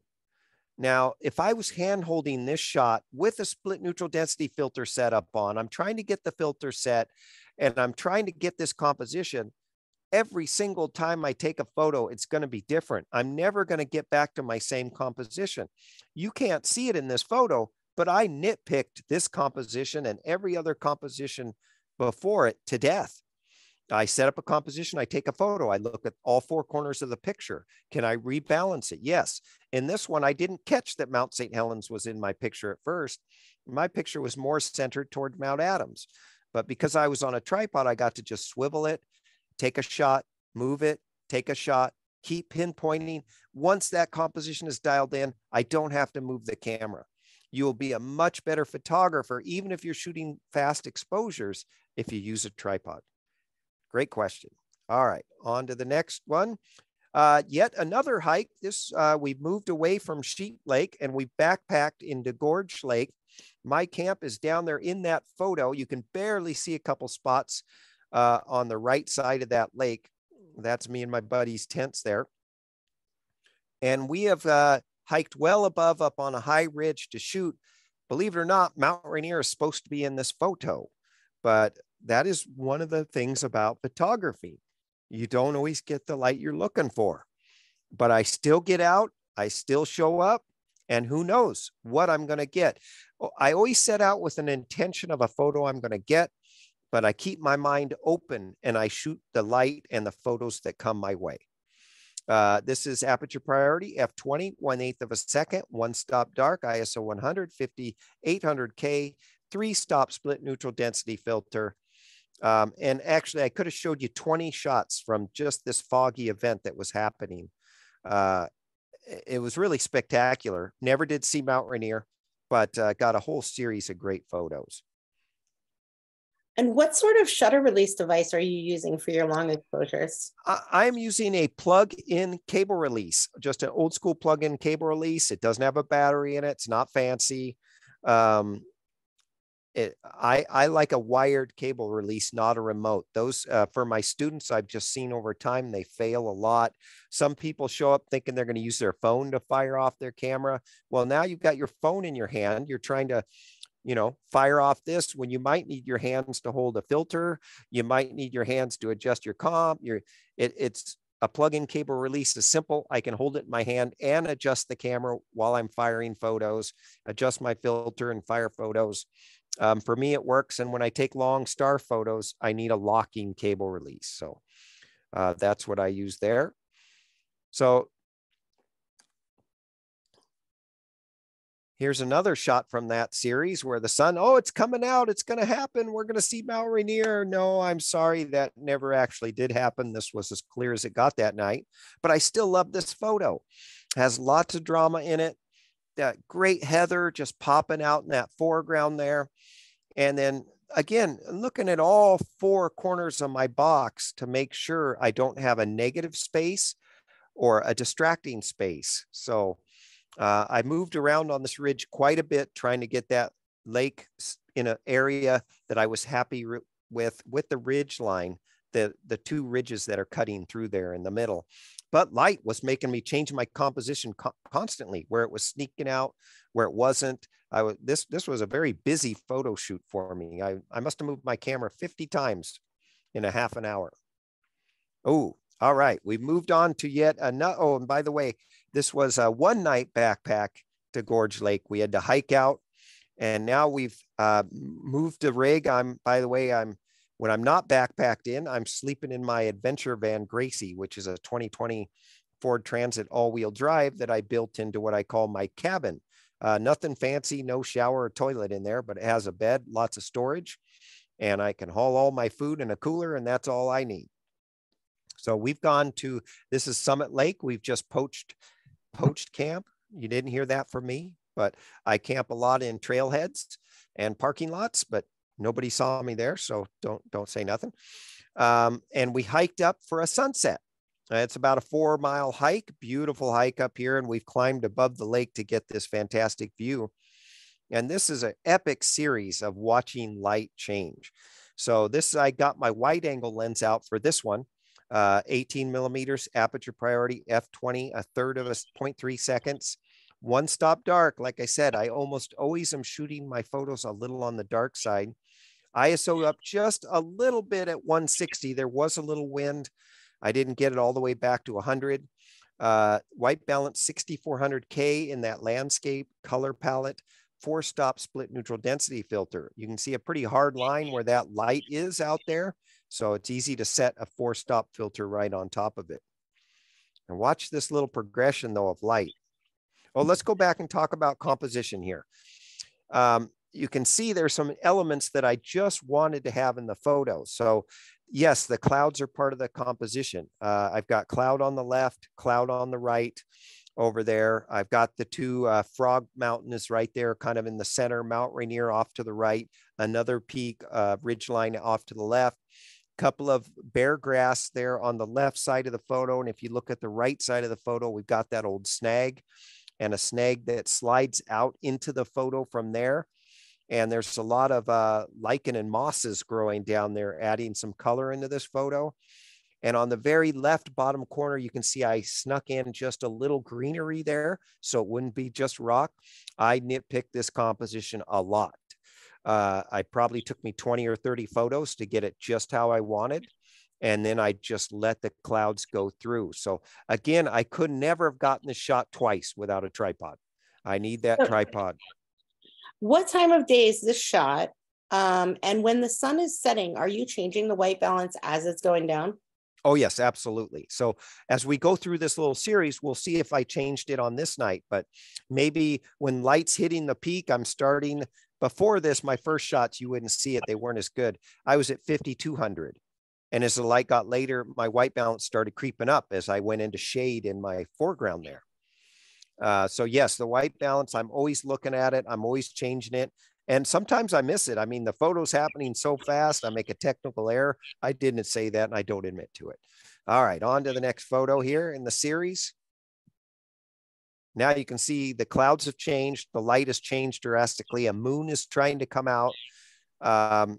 Now, if I was hand holding this shot with a split neutral density filter set up on, I'm trying to get the filter set and I'm trying to get this composition every single time I take a photo, it's going to be different. I'm never going to get back to my same composition. You can't see it in this photo, but I nitpicked this composition and every other composition before it to death. I set up a composition, I take a photo, I look at all four corners of the picture. Can I rebalance it? Yes. In this one, I didn't catch that Mount St. Helens was in my picture at first. My picture was more centered toward Mount Adams. But because I was on a tripod, I got to just swivel it, take a shot, move it, take a shot, keep pinpointing. Once that composition is dialed in, I don't have to move the camera. You will be a much better photographer, even if you're shooting fast exposures, if you use a tripod. Great question. All right, on to the next one. Uh, yet another hike. This uh, we've moved away from Sheep Lake and we backpacked into Gorge Lake. My camp is down there in that photo. You can barely see a couple spots uh, on the right side of that lake. That's me and my buddies' tents there. And we have uh, hiked well above up on a high ridge to shoot. Believe it or not, Mount Rainier is supposed to be in this photo, but that is one of the things about photography. You don't always get the light you're looking for, but I still get out, I still show up, and who knows what I'm going to get. Oh, I always set out with an intention of a photo I'm going to get, but I keep my mind open and I shoot the light and the photos that come my way. Uh, this is aperture priority f20, one eighth of a second, one stop dark, ISO 100, 50, 800K, three stop split neutral density filter. Um, and actually, I could have showed you 20 shots from just this foggy event that was happening. Uh, it was really spectacular. Never did see Mount Rainier, but uh, got a whole series of great photos. And what sort of shutter release device are you using for your long exposures? I'm using a plug-in cable release, just an old school plug-in cable release. It doesn't have a battery in it. It's not fancy. Um, it, I, I like a wired cable release, not a remote. Those uh, for my students, I've just seen over time they fail a lot. Some people show up thinking they're going to use their phone to fire off their camera. Well, now you've got your phone in your hand. You're trying to you know, fire off this when you might need your hands to hold a filter. You might need your hands to adjust your comp. Your it, it's a plug-in cable release is simple. I can hold it in my hand and adjust the camera while I'm firing photos, adjust my filter and fire photos. Um, for me, it works. And when I take long star photos, I need a locking cable release. So uh, that's what I use there. So Here's another shot from that series where the sun, oh, it's coming out. It's going to happen. We're going to see Mount Rainier. No, I'm sorry. That never actually did happen. This was as clear as it got that night. But I still love this photo. Has lots of drama in it. That great heather just popping out in that foreground there. And then again, looking at all four corners of my box to make sure I don't have a negative space or a distracting space. So uh, I moved around on this ridge quite a bit, trying to get that lake in an area that I was happy with, with the ridge line, the, the two ridges that are cutting through there in the middle. But light was making me change my composition co constantly, where it was sneaking out, where it wasn't. I was this this was a very busy photo shoot for me. I, I must have moved my camera 50 times in a half an hour. Oh, all right. We've moved on to yet another. Oh, and by the way, this was a one night backpack to Gorge Lake. We had to hike out, and now we've uh, moved the rig. I'm, by the way, I'm when I'm not backpacked in, I'm sleeping in my adventure van Gracie, which is a 2020 Ford Transit all-wheel drive that I built into what I call my cabin. Uh, nothing fancy, no shower or toilet in there, but it has a bed, lots of storage, and I can haul all my food in a cooler, and that's all I need. So we've gone to this is Summit Lake. We've just poached poached camp. You didn't hear that from me, but I camp a lot in trailheads and parking lots, but nobody saw me there, so don't don't say nothing. Um, and we hiked up for a sunset. It's about a four mile hike, beautiful hike up here, and we've climbed above the lake to get this fantastic view. And this is an epic series of watching light change. So this I got my wide angle lens out for this one uh, 18 millimeters aperture priority f20 a third of a 0.3 seconds. One stop dark like i said i almost always am shooting my photos a little on the dark side. Iso up just a little bit at 160 there was a little wind. I didn't get it all the way back to 100 uh, white balance 6400k in that landscape color palette. Four stop split neutral density filter. You can see a pretty hard line where that light is out there So it's easy to set a four stop filter right on top of it. And watch this little progression though of light. Oh, let's go back and talk about composition here. Um, you can see there's some elements that I just wanted to have in the photo. So yes, the clouds are part of the composition. Uh, I've got cloud on the left, cloud on the right over there. I've got the two uh, Frog Mountain is right there, kind of in the center, Mount Rainier off to the right, another peak, uh, ridge line off to the left, couple of bare grass there on the left side of the photo. And if you look at the right side of the photo, we've got that old snag and a snag that slides out into the photo from there. And there's a lot of uh, lichen and mosses growing down there, adding some color into this photo. And on the very left bottom corner, you can see I snuck in just a little greenery there. So it wouldn't be just rock. I nitpicked this composition a lot. Uh, I probably took me 20 or 30 photos to get it just how I wanted. And then I just let the clouds go through. So again, I could never have gotten the shot twice without a tripod. I need that tripod. What time of day is this shot? Um, and when the sun is setting, are you changing the white balance as it's going down? Oh, yes, absolutely. So as we go through this little series, we'll see if I changed it on this night, but maybe when light's hitting the peak, I'm starting before this, my first shots, you wouldn't see it. They weren't as good. I was at 5,200. And as the light got later, my white balance started creeping up as I went into shade in my foreground there. Uh, so yes, the white balance, I'm always looking at it. I'm always changing it. And sometimes I miss it. I mean, the photo's happening so fast, I make a technical error. I didn't say that and I don't admit to it. All right, on to the next photo here in the series. Now you can see the clouds have changed. The light has changed drastically. A moon is trying to come out. Um,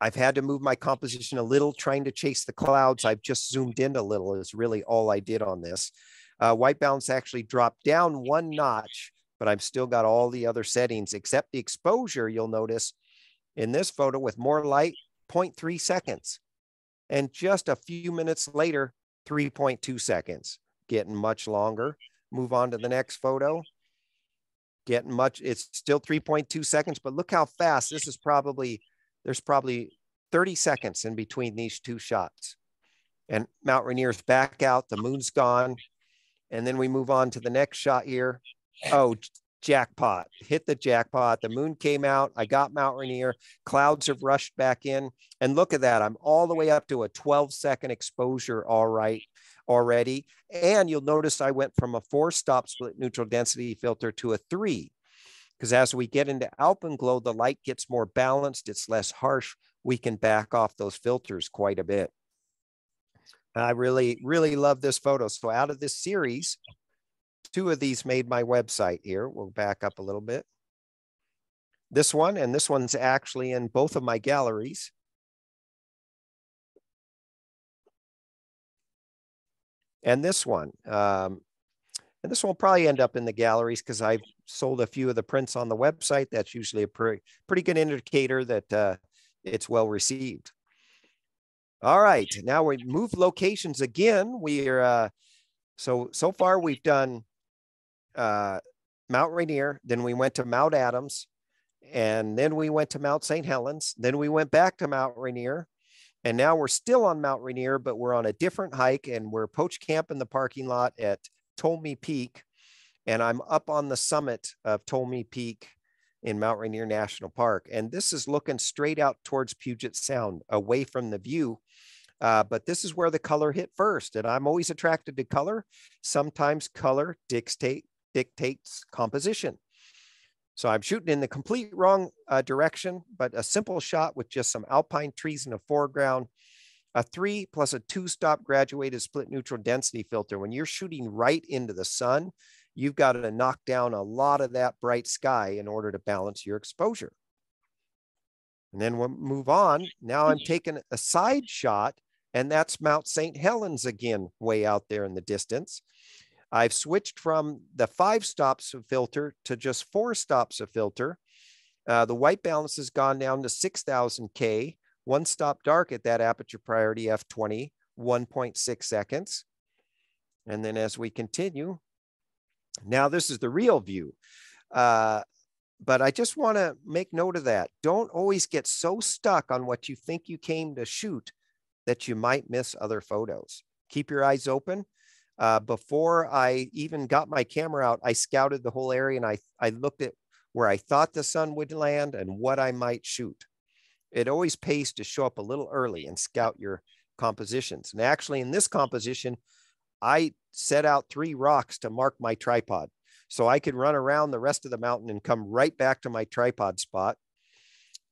I've had to move my composition a little, trying to chase the clouds. I've just zoomed in a little is really all I did on this. Uh, white balance actually dropped down one notch but I've still got all the other settings except the exposure. You'll notice in this photo with more light, 0.3 seconds. And just a few minutes later, 3.2 seconds, getting much longer. Move on to the next photo. Getting much, it's still 3.2 seconds, but look how fast this is probably, there's probably 30 seconds in between these two shots. And Mount Rainier's back out, the moon's gone. And then we move on to the next shot here oh, jackpot, hit the jackpot. The moon came out. I got Mount Rainier. Clouds have rushed back in. And look at that. I'm all the way up to a 12 second exposure. All right. Already. And you'll notice I went from a four stop split neutral density filter to a three. Because as we get into alpenglow, the light gets more balanced, it's less harsh. We can back off those filters quite a bit. I really, really love this photo. So out of this series, Two of these made my website here. We'll back up a little bit. This one, and this one's actually in both of my galleries. And this one, um, and this one will probably end up in the galleries because I've sold a few of the prints on the website. That's usually a pretty, pretty good indicator that uh, it's well received. All right, now we move locations again. We are, uh, so, so far we've done uh, Mount Rainier, then we went to Mount Adams, and then we went to Mount St. Helens. Then we went back to Mount Rainier, and now we're still on Mount Rainier, but we're on a different hike, and we're poach camp in the parking lot at Tolmie Peak, and I'm up on the summit of Tolmie Peak in Mount Rainier National Park, and this is looking straight out towards Puget Sound, away from the view. Uh, but this is where the color hit first, and I'm always attracted to color. Sometimes color dictate dictates composition. So I'm shooting in the complete wrong uh, direction, but a simple shot with just some alpine trees in the foreground, a three plus a two stop graduated split neutral density filter. When you're shooting right into the sun, you've got to knock down a lot of that bright sky in order to balance your exposure. And then we'll move on. Now I'm taking a side shot, and that's Mount St. Helens again, way out there in the distance. I've switched from the five stops of filter to just four stops of filter. Uh, the white balance has gone down to 6000 K, one stop dark at that aperture priority F20, 1.6 seconds. And then as we continue, now this is the real view. Uh, but I just want to make note of that. Don't always get so stuck on what you think you came to shoot that you might miss other photos. Keep your eyes open. Uh, before I even got my camera out, I scouted the whole area and I, I looked at where I thought the sun would land and what I might shoot. It always pays to show up a little early and scout your compositions. And actually, in this composition, I set out three rocks to mark my tripod. So I could run around the rest of the mountain and come right back to my tripod spot.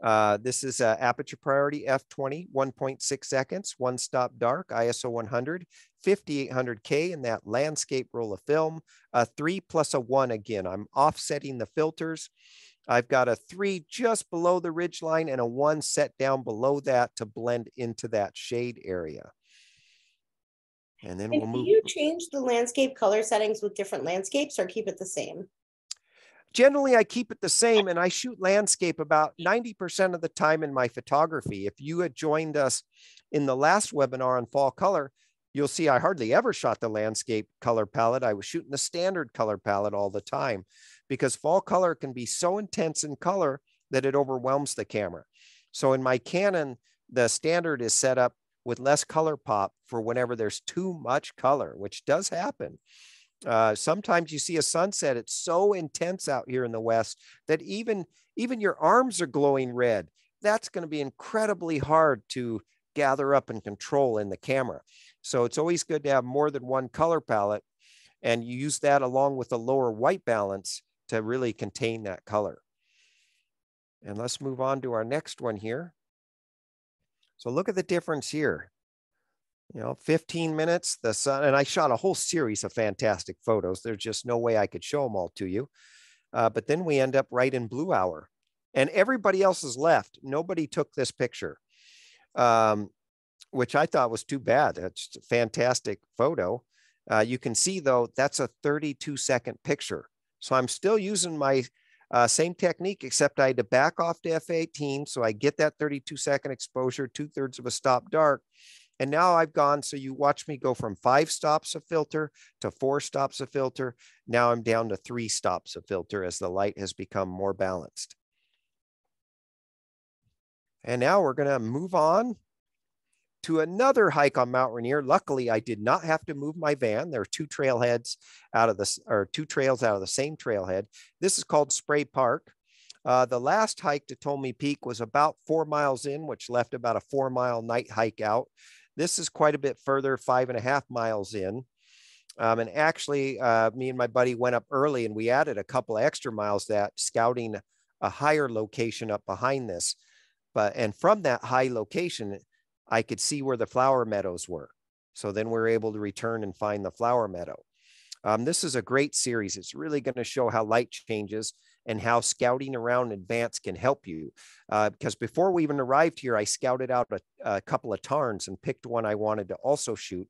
Uh, this is uh, aperture priority f20, 1.6 seconds, one stop dark, ISO 100, 5800K in that landscape roll of film, a three plus a one again. I'm offsetting the filters. I've got a three just below the ridge line and a one set down below that to blend into that shade area. And then and we'll move. Do you change the landscape color settings with different landscapes or keep it the same? Generally, I keep it the same and I shoot landscape about 90% of the time in my photography. If you had joined us in the last webinar on fall color, you'll see I hardly ever shot the landscape color palette. I was shooting the standard color palette all the time because fall color can be so intense in color that it overwhelms the camera. So in my Canon, the standard is set up with less color pop for whenever there's too much color, which does happen. Uh, sometimes you see a sunset, it's so intense out here in the West that even, even your arms are glowing red. That's going to be incredibly hard to gather up and control in the camera. So it's always good to have more than one color palette and you use that along with a lower white balance to really contain that color. And let's move on to our next one here. So look at the difference here. You know, 15 minutes, the sun, and I shot a whole series of fantastic photos. There's just no way I could show them all to you. Uh, but then we end up right in blue hour and everybody else is left. Nobody took this picture, um, which I thought was too bad. It's a fantastic photo. Uh, you can see though, that's a 32 second picture. So I'm still using my uh, same technique, except I had to back off to F18. So I get that 32 second exposure, two thirds of a stop dark. And now I've gone, so you watch me go from five stops of filter to four stops of filter. Now I'm down to three stops of filter as the light has become more balanced. And now we're gonna move on to another hike on Mount Rainier. Luckily, I did not have to move my van. There are two trailheads out of this, or two trails out of the same trailhead. This is called Spray Park. Uh, the last hike to Tolmie Peak was about four miles in, which left about a four mile night hike out. This is quite a bit further, five and a half miles in. Um, and actually, uh, me and my buddy went up early and we added a couple extra miles that scouting a higher location up behind this. But and from that high location, I could see where the flower meadows were. So then we are able to return and find the flower meadow. Um, this is a great series. It's really going to show how light changes and how scouting around advance can help you. Uh, because before we even arrived here, I scouted out a, a couple of tarns and picked one I wanted to also shoot.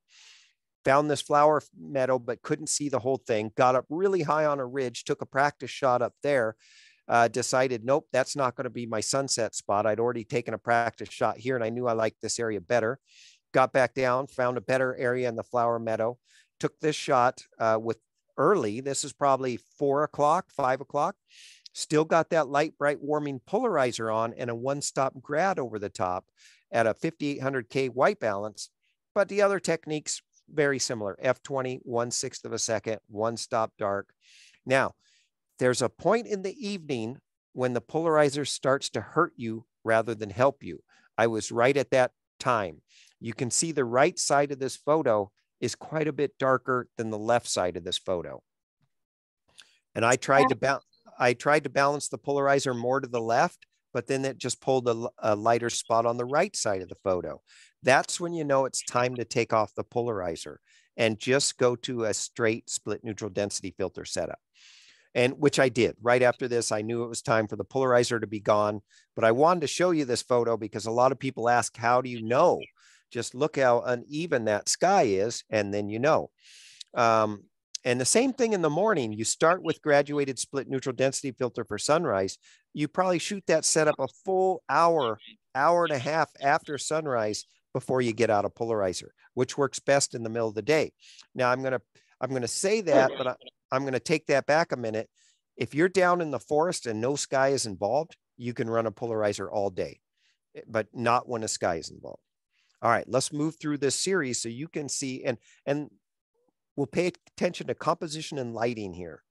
Found this flower meadow, but couldn't see the whole thing. Got up really high on a ridge, took a practice shot up there, uh, decided, nope, that's not going to be my sunset spot. I'd already taken a practice shot here and I knew I liked this area better. Got back down, found a better area in the flower meadow, took this shot uh, with early. This is probably four o'clock, five o'clock. Still got that light, bright, warming polarizer on and a one stop grad over the top at a 5800K white balance. But the other techniques, very similar F20, one sixth of a second, one stop dark. Now, there's a point in the evening when the polarizer starts to hurt you rather than help you. I was right at that time. You can see the right side of this photo is quite a bit darker than the left side of this photo. And I tried to balance I tried to balance the polarizer more to the left, but then it just pulled a, a, lighter spot on the right side of the photo. That's when you know it's time to take off the polarizer and just go to a straight split neutral density filter setup and which I did right after this. I knew it was time for the polarizer to be gone, but I wanted to show you this photo because a lot of people ask, How do you know? Just look how uneven that sky is, and then you know. Um, and the same thing in the morning, you start with graduated split neutral density filter for sunrise. You probably shoot that setup a full hour, hour and a half after sunrise before you get out a polarizer, which works best in the middle of the day. Now I'm going to I'm going to say that, but I, I'm going to take that back a minute. If you're down in the forest and no sky is involved, you can run a polarizer all day, eh, but not when a sky is involved. All right, let's move through this series so you can see and and we'll pay attention to composition and lighting here.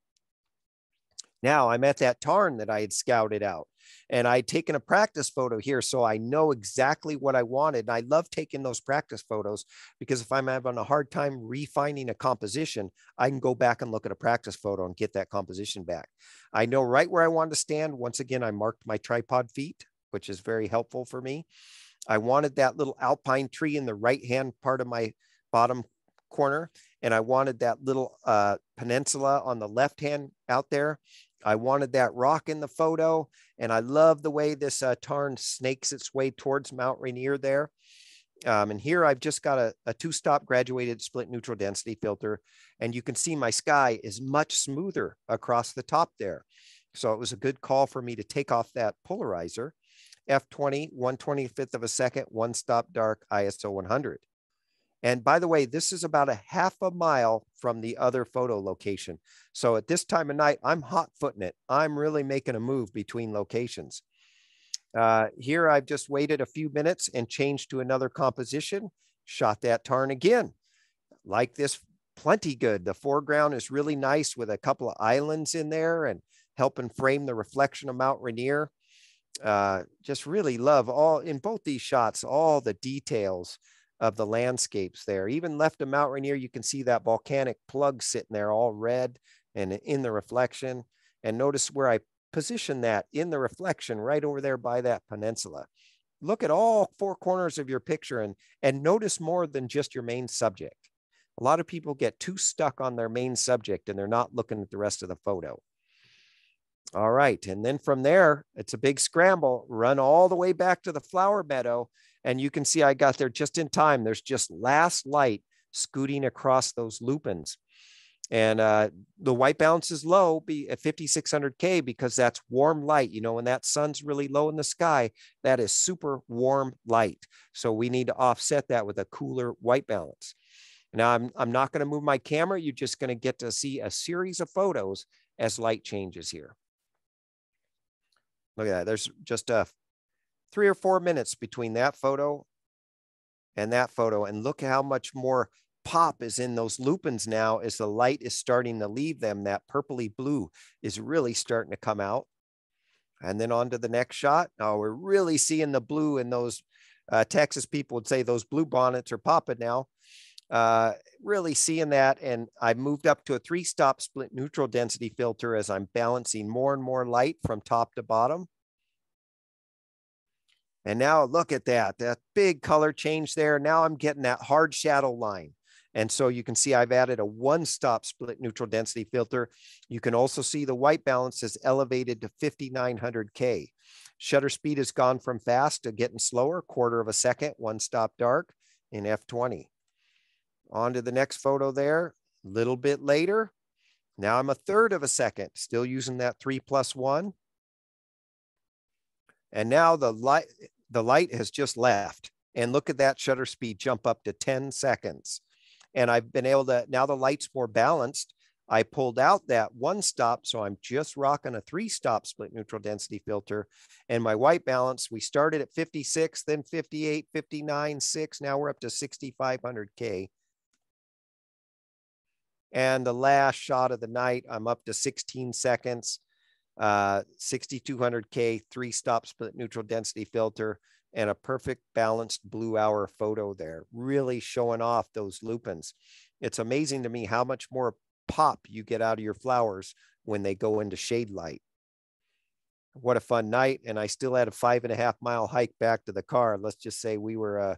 Now I'm at that tarn that I had scouted out and I'd taken a practice photo here. So I know exactly what I wanted. And I love taking those practice photos because if I'm having a hard time refining a composition, I can go back and look at a practice photo and get that composition back. I know right where I want to stand. Once again, I marked my tripod feet, which is very helpful for me. I wanted that little alpine tree in the right hand part of my bottom corner. And I wanted that little uh, peninsula on the left hand out there. I wanted that rock in the photo. And I love the way this uh, tarn snakes its way towards Mount Rainier there. Um, and here I've just got a, a two-stop graduated split neutral density filter. And you can see my sky is much smoother across the top there. So it was a good call for me to take off that polarizer. F20, 125th of a second, one stop dark ISO 100. And by the way, this is about a half a mile from the other photo location. So at this time of night, I'm hot footing it. I'm really making a move between locations. Uh, here, I've just waited a few minutes and changed to another composition, shot that tarn again. Like this, plenty good. The foreground is really nice with a couple of islands in there and helping frame the reflection of Mount Rainier. Uh, just really love all in both these shots, all the details of the landscapes there. Even left of Mount Rainier, you can see that volcanic plug sitting there all red and in the reflection. And notice where I position that in the reflection right over there by that peninsula. Look at all four corners of your picture and, and notice more than just your main subject. A lot of people get too stuck on their main subject and they're not looking at the rest of the photo. All right. And then from there, it's a big scramble, run all the way back to the flower meadow and you can see I got there just in time. There's just last light scooting across those lupins. And uh, the white balance is low be at 5600K because that's warm light. You know, when that sun's really low in the sky, that is super warm light. So we need to offset that with a cooler white balance. Now I'm, I'm not going to move my camera. You're just going to get to see a series of photos as light changes here. Look at that. There's just a three or four minutes between that photo and that photo. And look how much more pop is in those lupins now as the light is starting to leave them. That purpley blue is really starting to come out. And then on to the next shot. Now we're really seeing the blue in those uh, Texas people would say those blue bonnets are popping now. Uh, really seeing that. And I moved up to a three stop split neutral density filter as I'm balancing more and more light from top to bottom. And now look at that, that big color change there. Now I'm getting that hard shadow line. And so you can see I've added a one stop split neutral density filter. You can also see the white balance is elevated to 5900K. Shutter speed has gone from fast to getting slower, quarter of a second, one stop dark in F20. On to the next photo there, a little bit later. Now I'm a third of a second, still using that three plus one. And now the light, the light has just left. And look at that shutter speed jump up to 10 seconds. And I've been able to, now the light's more balanced. I pulled out that one stop. So I'm just rocking a three stop split neutral density filter. And my white balance, we started at 56, then 58, 59, 6. Now we're up to 6,500K. And the last shot of the night, I'm up to 16 seconds uh, 6200K, three stop split neutral density filter, and a perfect balanced blue hour photo there, really showing off those lupins. It's amazing to me how much more pop you get out of your flowers when they go into shade light. What a fun night. And I still had a five and a half mile hike back to the car. Let's just say we were uh,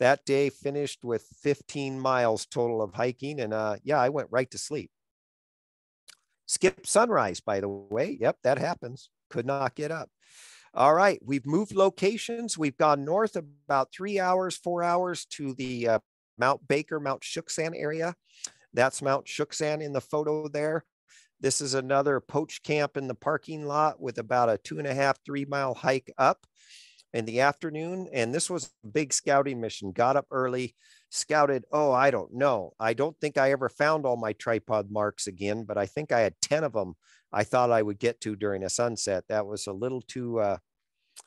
that day finished with 15 miles total of hiking. And uh, yeah, I went right to sleep. Skip sunrise, by the way. Yep, that happens. Could not get up. All right, we've moved locations. We've gone north about three hours, four hours to the uh, Mount Baker, Mount Shuksan area. That's Mount Shuksan in the photo there. This is another poach camp in the parking lot with about a two and a half, three mile hike up in the afternoon. And this was a big scouting mission. Got up early, scouted. Oh, I don't know. I don't think I ever found all my tripod marks again, but I think I had 10 of them I thought I would get to during a sunset. That was a little too, uh,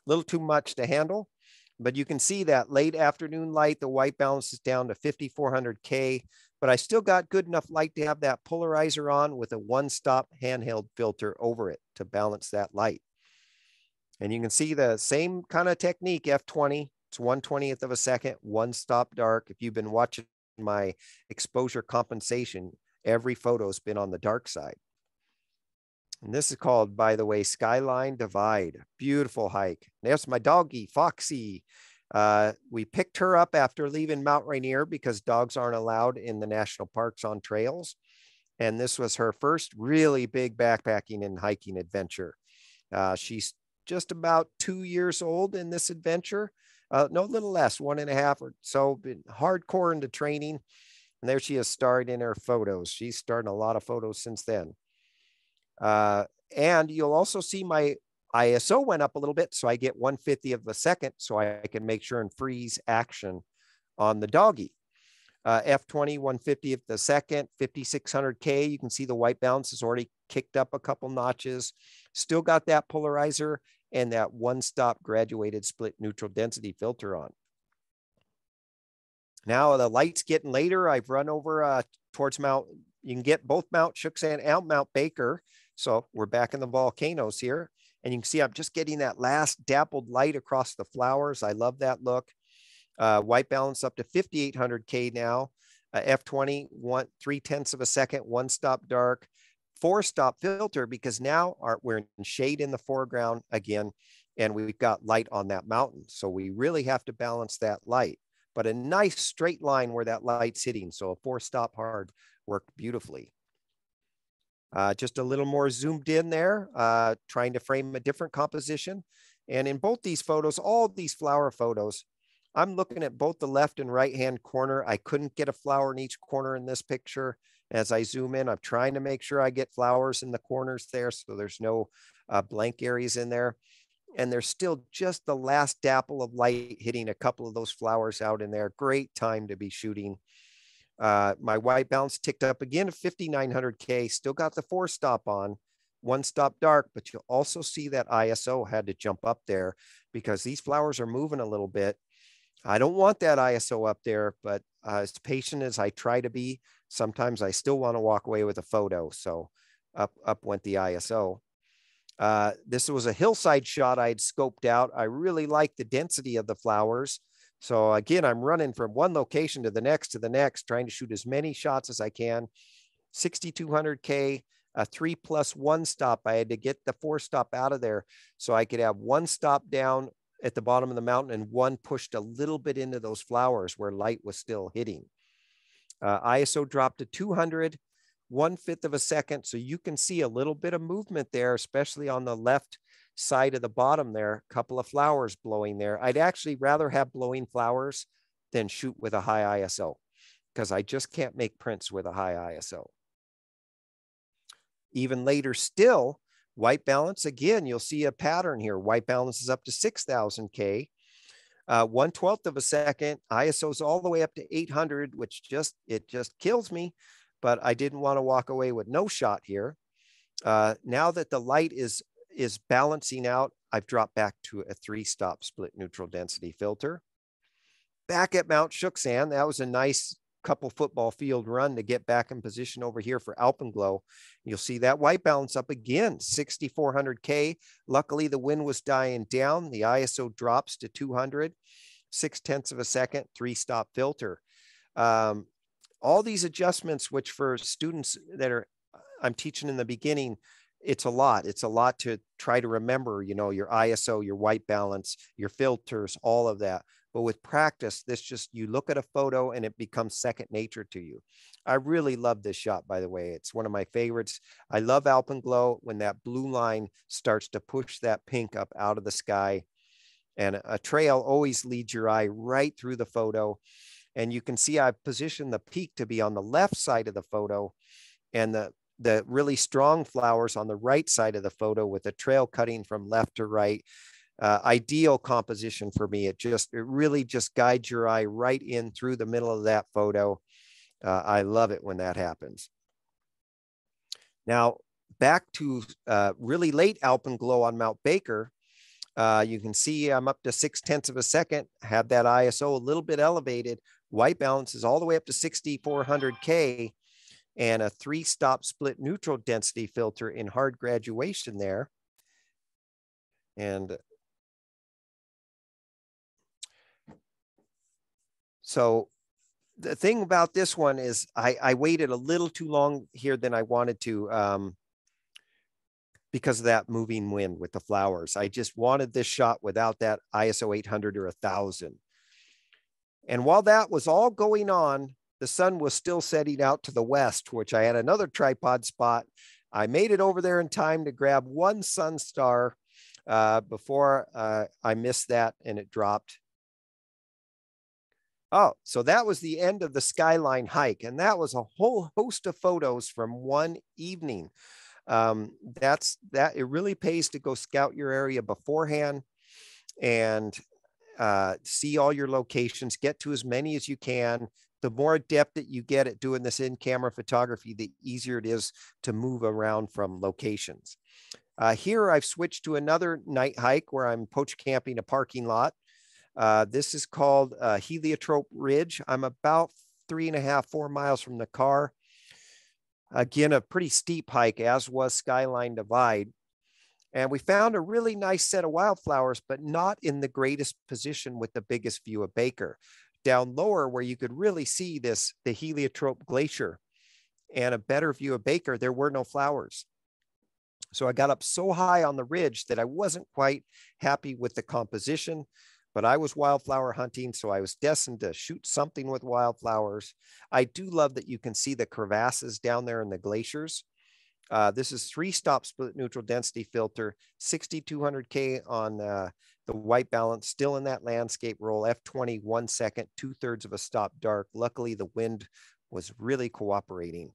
little too much to handle. But you can see that late afternoon light, the white balance is down to 5400K, but I still got good enough light to have that polarizer on with a one-stop handheld filter over it to balance that light. And you can see the same kind of technique, F20, it's 1 20th of a second, one stop dark. If you've been watching my exposure compensation, every photo's been on the dark side. And this is called, by the way, Skyline Divide. Beautiful hike. There's my doggie, Foxy. Uh, we picked her up after leaving Mount Rainier because dogs aren't allowed in the national parks on trails. And this was her first really big backpacking and hiking adventure. Uh, she's just about two years old in this adventure. Uh, no, little less, one and a half or so, been hardcore into training. And there she is starred in her photos. She's starting a lot of photos since then. Uh, and you'll also see my ISO went up a little bit. So I get 150 of a second so I can make sure and freeze action on the doggy. Uh, F20, 150 of the second, 5600K. You can see the white balance has already kicked up a couple notches. Still got that polarizer and that one stop graduated split neutral density filter on. Now the light's getting later. I've run over uh, towards Mount, you can get both Mount Shuksan and Mount Baker. So we're back in the volcanoes here. And you can see I'm just getting that last dappled light across the flowers. I love that look. Uh, white balance up to 5800K now. Uh, F20, one, three tenths of a second, one stop dark, four stop filter because now our, we're in shade in the foreground again, and we've got light on that mountain. So we really have to balance that light, but a nice straight line where that light's hitting. So a four stop hard worked beautifully. Uh, just a little more zoomed in there, uh, trying to frame a different composition. And in both these photos, all these flower photos, I'm looking at both the left and right hand corner. I couldn't get a flower in each corner in this picture. As I zoom in, I'm trying to make sure I get flowers in the corners there so there's no uh, blank areas in there. And there's still just the last dapple of light hitting a couple of those flowers out in there. Great time to be shooting. Uh, my white balance ticked up again to 5900K, still got the four stop on, one stop dark, but you'll also see that ISO had to jump up there because these flowers are moving a little bit I don't want that ISO up there, but uh, as patient as I try to be, sometimes I still want to walk away with a photo. So up, up went the ISO. Uh, this was a hillside shot I'd scoped out. I really like the density of the flowers. So again, I'm running from one location to the next to the next, trying to shoot as many shots as I can. 6,200K, a three plus one stop. I had to get the four stop out of there so I could have one stop down at the bottom of the mountain and one pushed a little bit into those flowers where light was still hitting. Uh, ISO dropped to 200, one fifth of a second. So you can see a little bit of movement there, especially on the left side of the bottom there, a couple of flowers blowing there. I'd actually rather have blowing flowers than shoot with a high ISO because I just can't make prints with a high ISO. Even later still, White balance, again, you'll see a pattern here. White balance is up to 6,000 K. Uh, one twelfth of a second, ISO's all the way up to 800, which just, it just kills me, but I didn't want to walk away with no shot here. Uh, now that the light is, is balancing out, I've dropped back to a three stop split neutral density filter. Back at Mount Shuksan, that was a nice couple football field run to get back in position over here for Alpenglow. You'll see that white balance up again, 6,400K. Luckily, the wind was dying down. The ISO drops to 200, six tenths of a second, three stop filter. Um, all these adjustments, which for students that are, I'm teaching in the beginning, it's a lot. It's a lot to try to remember, you know, your ISO, your white balance, your filters, all of that. But with practice, this just, you look at a photo and it becomes second nature to you. I really love this shot, by the way. It's one of my favorites. I love Alpenglow when that blue line starts to push that pink up out of the sky. And a trail always leads your eye right through the photo. And you can see I've positioned the peak to be on the left side of the photo and the, the really strong flowers on the right side of the photo with a trail cutting from left to right uh, ideal composition for me. It just, it really just guides your eye right in through the middle of that photo. Uh, I love it when that happens. Now, back to uh, really late alpenglow on Mount Baker. Uh, you can see I'm up to six tenths of a second, have that ISO a little bit elevated. White balance is all the way up to 6,400K and a three stop split neutral density filter in hard graduation there. And so the thing about this one is I, I waited a little too long here than I wanted to um, because of that moving wind with the flowers. I just wanted this shot without that ISO 800 or 1000. And while that was all going on, the sun was still setting out to the west, which I had another tripod spot. I made it over there in time to grab one sun star uh, before uh, I missed that and it dropped. Oh, so that was the end of the skyline hike. And that was a whole host of photos from one evening. Um, that's that it really pays to go scout your area beforehand and uh, see all your locations, get to as many as you can, the more adept that you get at doing this in camera photography, the easier it is to move around from locations. Uh, here I've switched to another night hike where I'm poach camping a parking lot. Uh, this is called uh, Heliotrope Ridge. I'm about three and a half, four miles from the car. Again, a pretty steep hike, as was Skyline Divide. And we found a really nice set of wildflowers, but not in the greatest position with the biggest view of Baker down lower where you could really see this, the heliotrope glacier and a better view of Baker, there were no flowers. So I got up so high on the ridge that I wasn't quite happy with the composition, but I was wildflower hunting. So I was destined to shoot something with wildflowers. I do love that you can see the crevasses down there in the glaciers. Uh, this is three stop split neutral density filter, 6,200K on uh, the white balance, still in that landscape roll, F20, one second, two thirds of a stop dark. Luckily, the wind was really cooperating.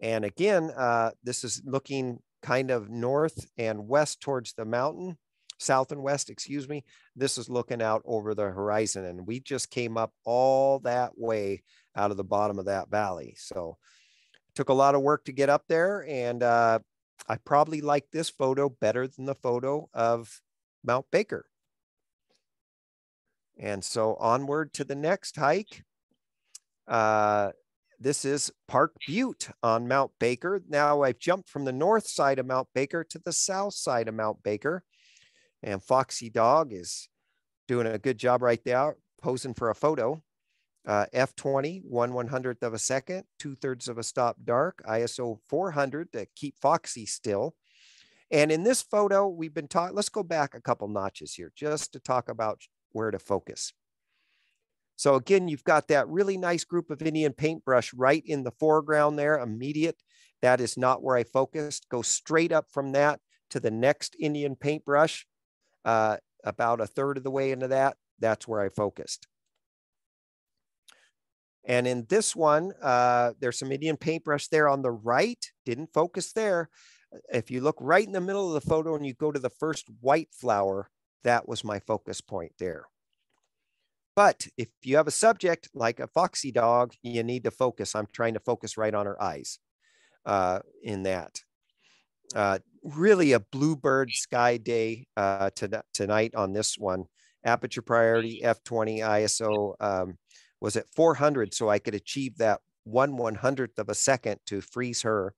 And again, uh, this is looking kind of north and west towards the mountain, south and west, excuse me. This is looking out over the horizon. And we just came up all that way out of the bottom of that valley. So it took a lot of work to get up there and uh, I probably like this photo better than the photo of Mount Baker. And so onward to the next hike. Uh, this is Park Butte on Mount Baker. Now I've jumped from the north side of Mount Baker to the south side of Mount Baker. And Foxy Dog is doing a good job right there, posing for a photo uh, F20, one one hundredth of a second, two thirds of a stop dark, ISO 400 to keep Foxy still. And in this photo, we've been taught, let's go back a couple notches here just to talk about where to focus. So again, you've got that really nice group of Indian paintbrush right in the foreground there, immediate. That is not where I focused. Go straight up from that to the next Indian paintbrush, uh, about a third of the way into that. That's where I focused. And in this one, uh, there's some Indian paintbrush there on the right, didn't focus there. If you look right in the middle of the photo and you go to the first white flower, that was my focus point there. But if you have a subject like a foxy dog, you need to focus. I'm trying to focus right on her eyes uh, in that. Uh, really a bluebird sky day uh, to, tonight on this one. Aperture priority, F20, ISO um, was at 400 so I could achieve that one one hundredth of a second to freeze her.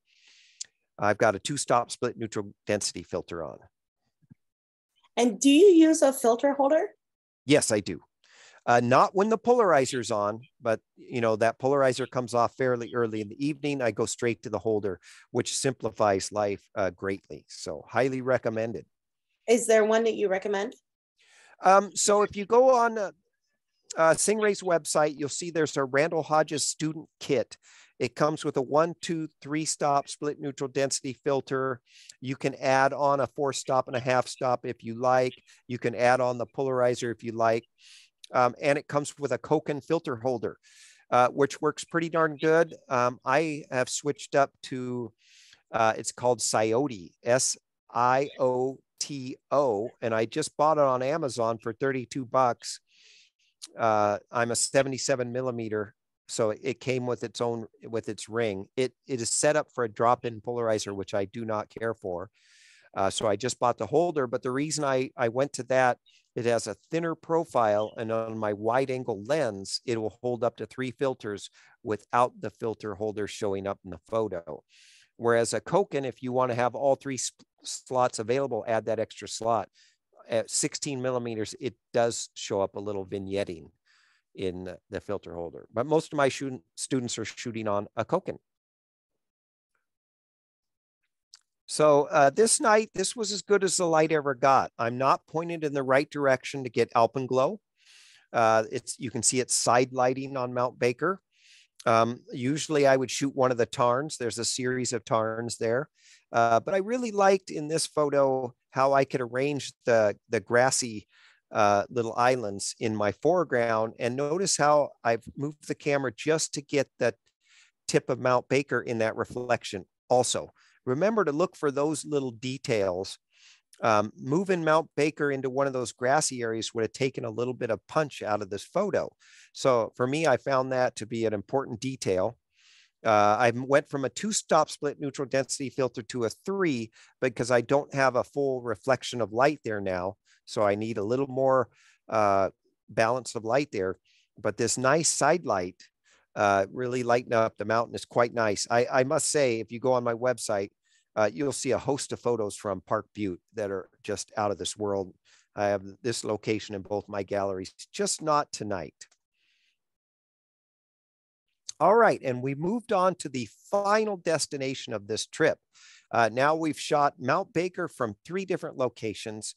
I've got a two stop split neutral density filter on. And do you use a filter holder? Yes, I do. Uh, not when the polarizer's on, but you know that polarizer comes off fairly early in the evening. I go straight to the holder, which simplifies life uh, greatly. So highly recommended. Is there one that you recommend? Um, so if you go on uh, uh, Singh-Ray's website, you'll see there's a Randall Hodges student kit. It comes with a one, two, three stop split neutral density filter. You can add on a four stop and a half stop if you like. You can add on the polarizer if you like. Um, and it comes with a Cokin filter holder, uh, which works pretty darn good. Um, I have switched up to, uh, it's called Sioto, S I O T O, and I just bought it on Amazon for 32 bucks uh, I'm a 77 millimeter, so it came with its own with its ring. It it is set up for a drop-in polarizer, which I do not care for. Uh, so I just bought the holder, but the reason I, I went to that, it has a thinner profile and on my wide angle lens, it will hold up to three filters without the filter holder showing up in the photo. Whereas a Cokin, if you want to have all three slots available, add that extra slot. At 16 millimeters, it does show up a little vignetting in the filter holder. But most of my students are shooting on a Cokin. So uh, this night, this was as good as the light ever got. I'm not pointed in the right direction to get alpenglow. Uh, it's you can see it's side lighting on Mount Baker. Um, usually I would shoot one of the tarns. There's a series of tarns there. Uh, but I really liked in this photo how I could arrange the, the grassy uh, little islands in my foreground. And notice how I've moved the camera just to get the tip of Mount Baker in that reflection also. Remember to look for those little details. Um, moving Mount Baker into one of those grassy areas would have taken a little bit of punch out of this photo. So for me, I found that to be an important detail. Uh, I went from a two stop split neutral density filter to a three because I don't have a full reflection of light there now. So I need a little more uh, balance of light there. But this nice side light uh, really lighten up the mountain is quite nice. I, I must say, if you go on my website, uh, you'll see a host of photos from Park Butte that are just out of this world. I have this location in both my galleries, just not tonight. All right, and we moved on to the final destination of this trip. Uh, now we've shot Mount Baker from three different locations.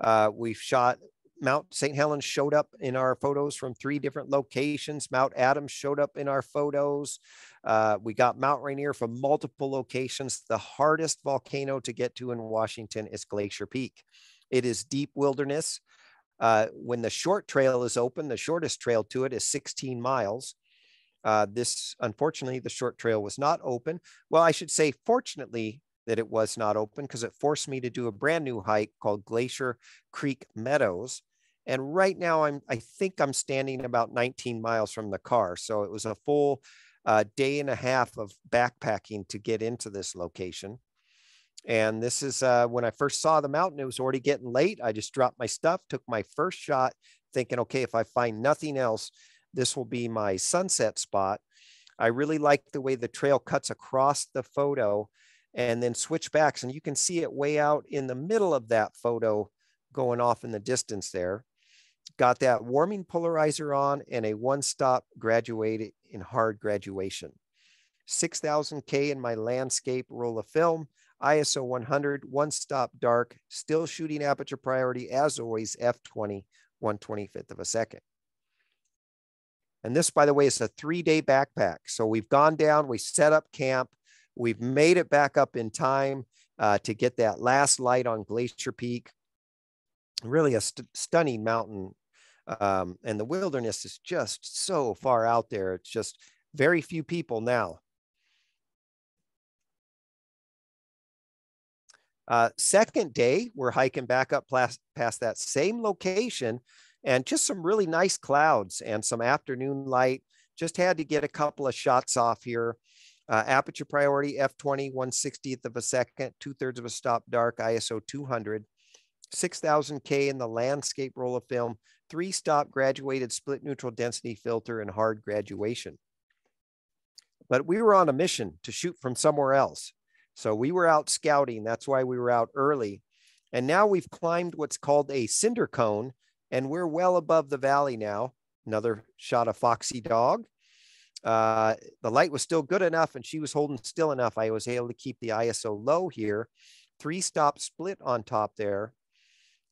Uh, we've shot Mount St. Helens showed up in our photos from three different locations. Mount Adams showed up in our photos. Uh, we got Mount Rainier from multiple locations. The hardest volcano to get to in Washington is Glacier Peak. It is deep wilderness. Uh, when the short trail is open, the shortest trail to it is 16 miles. Uh, this, unfortunately, the short trail was not open. Well, I should say, fortunately, that it was not open because it forced me to do a brand new hike called Glacier Creek Meadows. And right now, I'm I think I'm standing about 19 miles from the car. So it was a full uh, day and a half of backpacking to get into this location. And this is uh, when I first saw the mountain, it was already getting late. I just dropped my stuff, took my first shot, thinking, okay, if I find nothing else, this will be my sunset spot. I really like the way the trail cuts across the photo and then switch backs. And you can see it way out in the middle of that photo going off in the distance there. Got that warming polarizer on and a one stop graduated in hard graduation. 6000K in my landscape roll of film, ISO 100, one stop dark, still shooting aperture priority as always, f20, 125th of a second. And this, by the way, is a three day backpack. So we've gone down, we set up camp, we've made it back up in time uh, to get that last light on Glacier Peak. Really a st stunning mountain. Um, and the wilderness is just so far out there. It's just very few people now. Uh, second day, we're hiking back up past, past that same location and just some really nice clouds and some afternoon light. Just had to get a couple of shots off here. Uh, aperture priority f20, 160th of a second, two thirds of a stop dark, ISO 200, 6000K in the landscape roll of film, three stop graduated split neutral density filter and hard graduation. But we were on a mission to shoot from somewhere else. So we were out scouting. That's why we were out early. And now we've climbed what's called a cinder cone and we're well above the valley now. Another shot of Foxy Dog. Uh, the light was still good enough and she was holding still enough. I was able to keep the ISO low here. Three stop split on top there.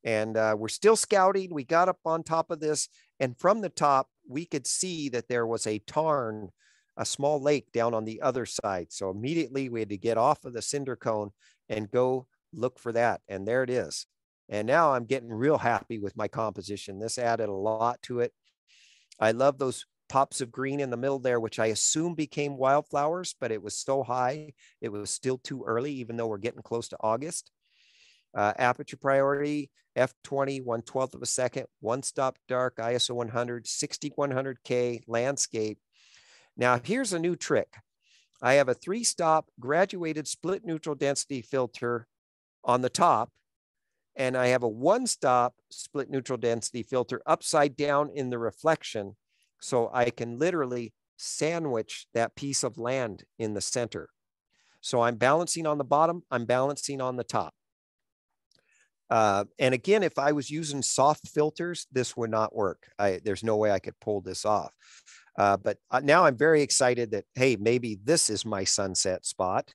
And uh, we're still scouting. We got up on top of this. And from the top, we could see that there was a tarn, a small lake down on the other side. So immediately we had to get off of the cinder cone and go look for that. And there it is. And now I'm getting real happy with my composition. This added a lot to it. I love those pops of green in the middle there, which I assume became wildflowers, but it was so high, it was still too early, even though we're getting close to August. Uh, aperture priority, f20, 1 12th of a second, one stop dark, ISO 100, 6100K landscape. Now here's a new trick. I have a three stop graduated split neutral density filter on the top and I have a one stop split neutral density filter upside down in the reflection. So I can literally sandwich that piece of land in the center. So I'm balancing on the bottom, I'm balancing on the top. Uh, and again, if I was using soft filters, this would not work. I, there's no way I could pull this off. Uh, but uh, now I'm very excited that, hey, maybe this is my sunset spot.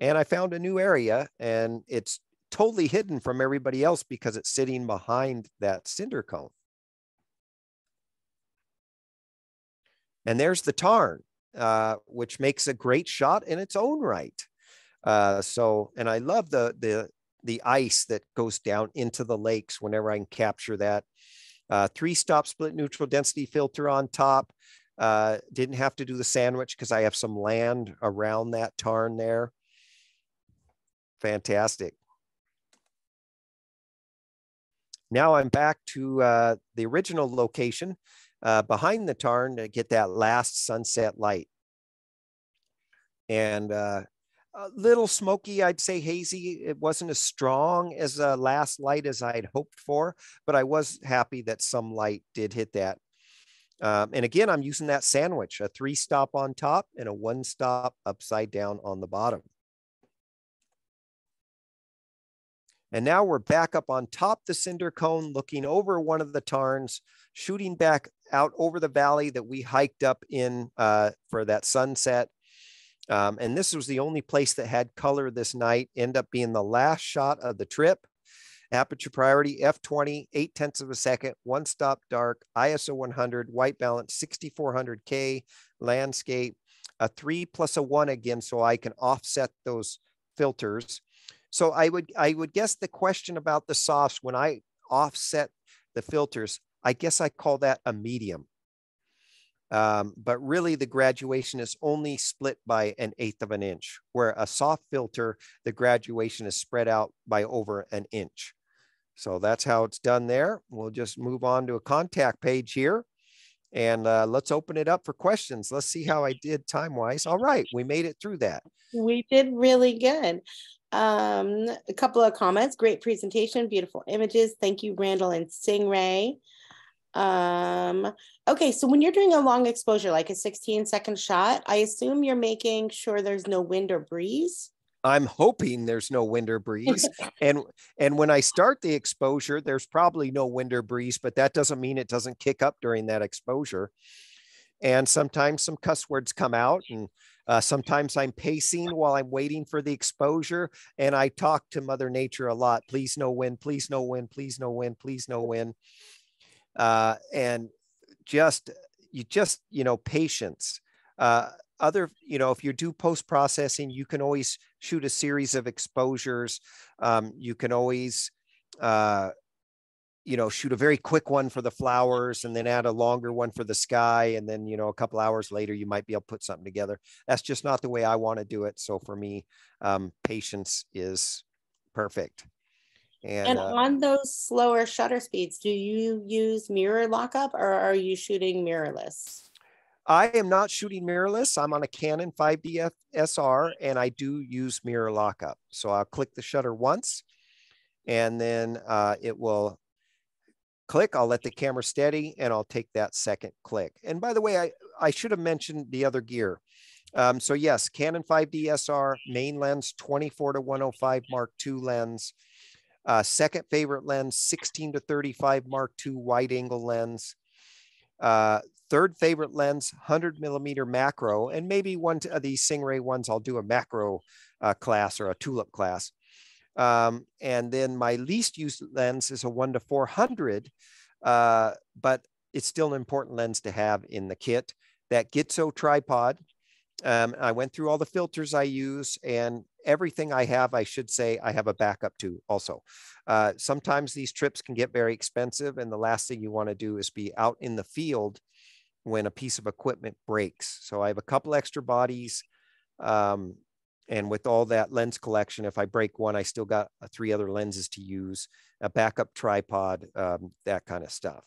And I found a new area and it's totally hidden from everybody else because it's sitting behind that cinder cone. And there's the tarn, uh, which makes a great shot in its own right. Uh, so, and I love the the the ice that goes down into the lakes whenever I can capture that. Uh, three stop split neutral density filter on top. Uh, didn't have to do the sandwich because I have some land around that tarn there. Fantastic. Now I'm back to uh, the original location uh, behind the tarn to get that last sunset light. And uh, a little smoky, I'd say hazy. It wasn't as strong as a last light as I'd hoped for, but I was happy that some light did hit that. Um, and again, I'm using that sandwich, a three stop on top and a one stop upside down on the bottom. And now we're back up on top the cinder cone, looking over one of the tarns, shooting back out over the valley that we hiked up in uh, for that sunset. Um, and this was the only place that had color this night, end up being the last shot of the trip. Aperture priority f20, eight tenths of a second, one stop dark, ISO 100, white balance 6400K, landscape, a three plus a one again, so I can offset those filters. So I would I would guess the question about the softs when I offset the filters, I guess I call that a medium. Um, but really the graduation is only split by an eighth of an inch, where a soft filter, the graduation is spread out by over an inch. So that's how it's done there. We'll just move on to a contact page here. And uh, let's open it up for questions. Let's see how I did time wise. All right, we made it through that. We did really good. Um, a couple of comments. Great presentation, beautiful images. Thank you, Randall and Singh-Ray. Um, okay, so when you're doing a long exposure, like a 16 second shot, I assume you're making sure there's no wind or breeze. I'm hoping there's no wind or breeze. and and when I start the exposure, there's probably no wind or breeze, but that doesn't mean it doesn't kick up during that exposure. And sometimes some cuss words come out and uh, sometimes I'm pacing while I'm waiting for the exposure, and I talk to Mother Nature a lot. Please no wind, please no wind, please no wind, please no wind. Uh, and just you just you know patience. Uh, other you know if you do post processing, you can always shoot a series of exposures. Um, you can always uh, you know shoot a very quick one for the flowers and then add a longer one for the sky and then you know a couple hours later you might be able to put something together that's just not the way i want to do it so for me um, patience is perfect and, and uh, on those slower shutter speeds do you use mirror lockup or are you shooting mirrorless I am not shooting mirrorless. I'm on a Canon 5DS R and I do use mirror lockup. So I'll click the shutter once and then uh, it will click, I'll let the camera steady and I'll take that second click. And by the way, I, I should have mentioned the other gear. Um, so yes, Canon 5DS R main lens, 24 to 105 Mark II lens. Uh, second favorite lens, 16 to 35 Mark II wide angle lens. Uh, third favorite lens, 100 millimeter macro, and maybe one of these Singh-Ray ones, I'll do a macro uh, class or a tulip class. Um, and then my least used lens is a one to 400, uh, but it's still an important lens to have in the kit. That Gitzo tripod. Um, I went through all the filters I use and everything I have, I should say, I have a backup to also. Uh, sometimes these trips can get very expensive, and the last thing you want to do is be out in the field when a piece of equipment breaks. So I have a couple extra bodies. Um, and with all that lens collection, if I break one, I still got uh, three other lenses to use, a backup tripod, um, that kind of stuff.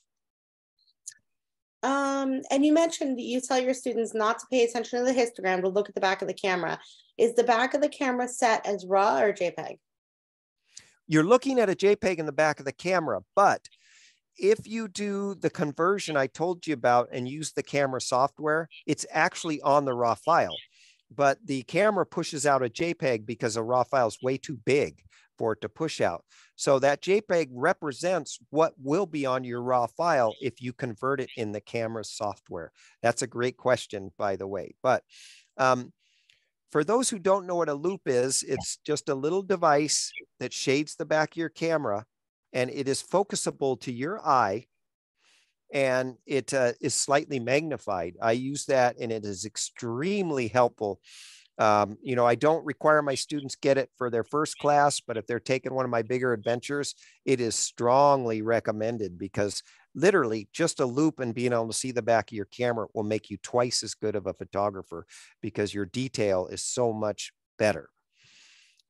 Um, and you mentioned you tell your students not to pay attention to the histogram, to look at the back of the camera. Is the back of the camera set as RAW or JPEG? you're looking at a JPEG in the back of the camera, but if you do the conversion I told you about and use the camera software, it's actually on the raw file. But the camera pushes out a JPEG because a raw file is way too big for it to push out. So that JPEG represents what will be on your raw file if you convert it in the camera software. That's a great question, by the way. But um, for those who don't know what a loupe is, it's just a little device that shades the back of your camera and it is focusable to your eye and it uh, is slightly magnified. I use that and it is extremely helpful. Um, you know, I don't require my students get it for their first class, but if they're taking one of my bigger adventures, it is strongly recommended because literally just a loupe and being able to see the back of your camera will make you twice as good of a photographer because your detail is so much better.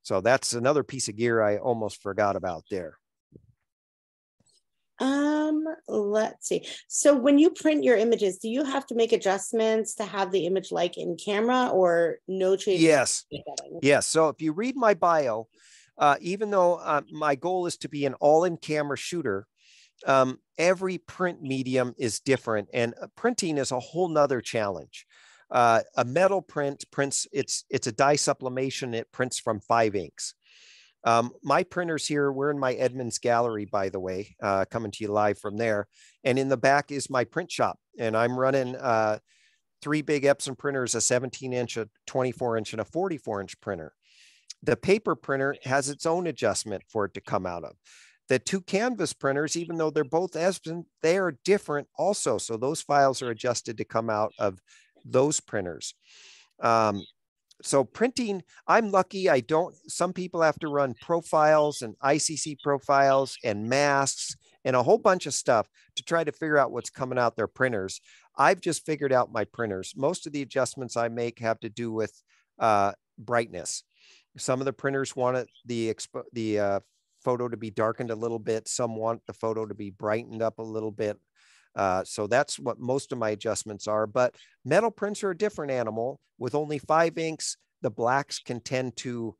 So that's another piece of gear I almost forgot about there. Um, let's see. So when you print your images, do you have to make adjustments to have the image like in camera or no change? Yes. Yes. So if you read my bio, uh, even though uh, my goal is to be an all in camera shooter, um, every print medium is different and uh, printing is a whole nother challenge. Uh, a metal print prints, it's, it's a dye sublimation. It prints from five inks. Um, my printers here, we're in my Edmonds gallery, by the way, uh, coming to you live from there. And in the back is my print shop. And I'm running uh, three big Epson printers, a 17 inch, a 24 inch, and a 44 inch printer. The paper printer has its own adjustment for it to come out of. The two canvas printers, even though they're both Epson, they are different also. So those files are adjusted to come out of those printers. Um, so printing, I'm lucky. I don't, some people have to run profiles and ICC profiles and masks and a whole bunch of stuff to try to figure out what's coming out their printers. I've just figured out my printers. Most of the adjustments I make have to do with uh, brightness. Some of the printers want it, the expo- the uh, photo to be darkened a little bit. Some want the photo to be brightened up a little bit. Uh, so that's what most of my adjustments are. But metal prints are a different animal. With only five inks, the blacks can tend to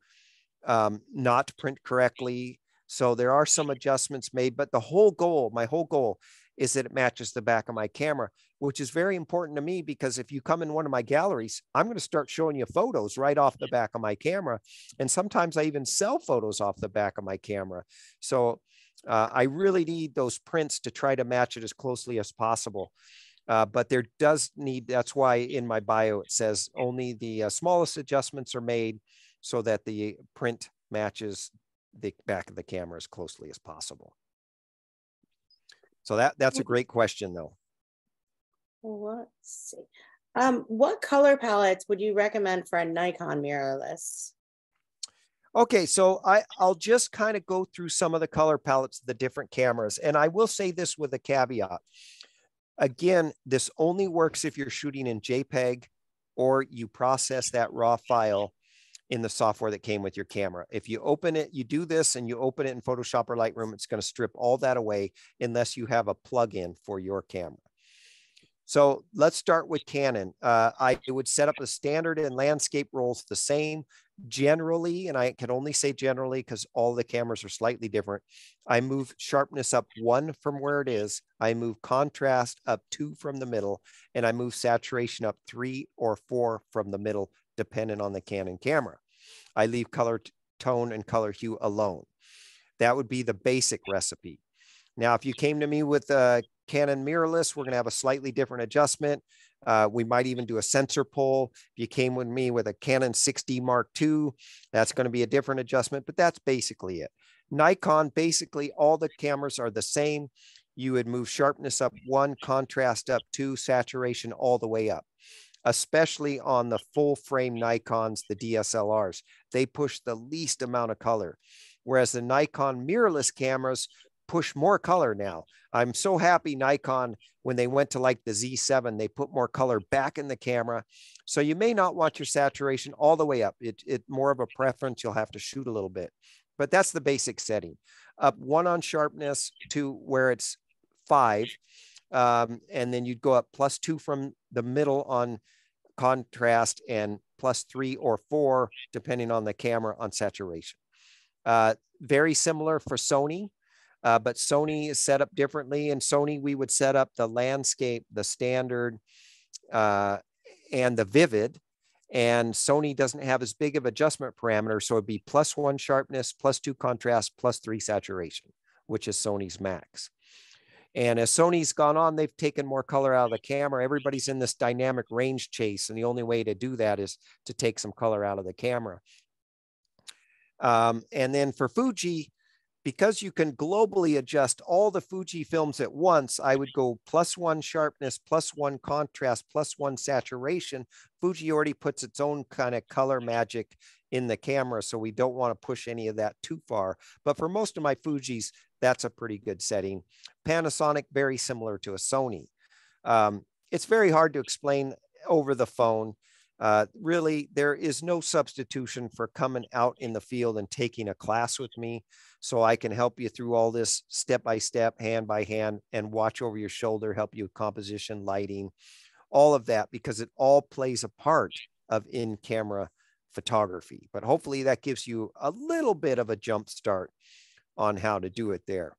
um, not print correctly. So there are some adjustments made, but the whole goal, my whole goal is that it matches the back of my camera, which is very important to me because if you come in one of my galleries, I'm going to start showing you photos right off the back of my camera. And sometimes I even sell photos off the back of my camera. So uh, I really need those prints to try to match it as closely as possible. Uh, but there does need, that's why in my bio it says only the uh, smallest adjustments are made so that the print matches the back of the camera as closely as possible. So that that's a great question though. Let's see. Um, what color palettes would you recommend for a Nikon mirrorless? Okay, so I, I'll just kind of go through some of the color palettes of the different cameras. And I will say this with a caveat. Again, this only works if you're shooting in JPEG or you process that raw file in the software that came with your camera. If you open it, you do this and you open it in Photoshop or Lightroom, it's going to strip all that away unless you have a plugin for your camera. So let's start with Canon. Uh, I would set up the standard and landscape rolls the same generally, and I can only say generally because all the cameras are slightly different. I move sharpness up one from where it is. I move contrast up two from the middle, and I move saturation up three or four from the middle, depending on the Canon camera. I leave color tone and color hue alone. That would be the basic recipe. Now, if you came to me with a Canon mirrorless, we're going to have a slightly different adjustment. Uh, we might even do a sensor pull. If you came with me with a Canon 6D Mark II, that's going to be a different adjustment, but that's basically it. Nikon, basically all the cameras are the same. You would move sharpness up one, contrast up two, saturation all the way up, especially on the full frame Nikons, the DSLRs. They push the least amount of color. Whereas the Nikon mirrorless cameras push more color now. I'm so happy Nikon, when they went to like the Z7, they put more color back in the camera. So you may not want your saturation all the way up. It, it more of a preference. You'll have to shoot a little bit, but that's the basic setting. Up one on sharpness to where it's five. Um, and then you'd go up plus two from the middle on contrast and plus three or four, depending on the camera on saturation. Uh, very similar for Sony, uh, but Sony is set up differently. And Sony, we would set up the landscape, the standard, uh, and the vivid. And Sony doesn't have as big of adjustment parameter. So it'd be plus one sharpness, plus two contrast, plus three saturation, which is Sony's max. And as Sony's gone on, they've taken more color out of the camera. Everybody's in this dynamic range chase. And the only way to do that is to take some color out of the camera. Um, and then for Fuji, because you can globally adjust all the Fuji films at once, I would go plus one sharpness, plus one contrast, plus one saturation. Fuji already puts its own kind of color magic in the camera, so we don't want to push any of that too far. But for most of my Fujis, that's a pretty good setting. Panasonic, very similar to a Sony. Um, it's very hard to explain over the phone. Uh, really, there is no substitution for coming out in the field and taking a class with me. So I can help you through all this step by step, hand by hand, and watch over your shoulder, help you with composition, lighting, all of that, because it all plays a part of in camera photography. But hopefully that gives you a little bit of a jump start on how to do it there.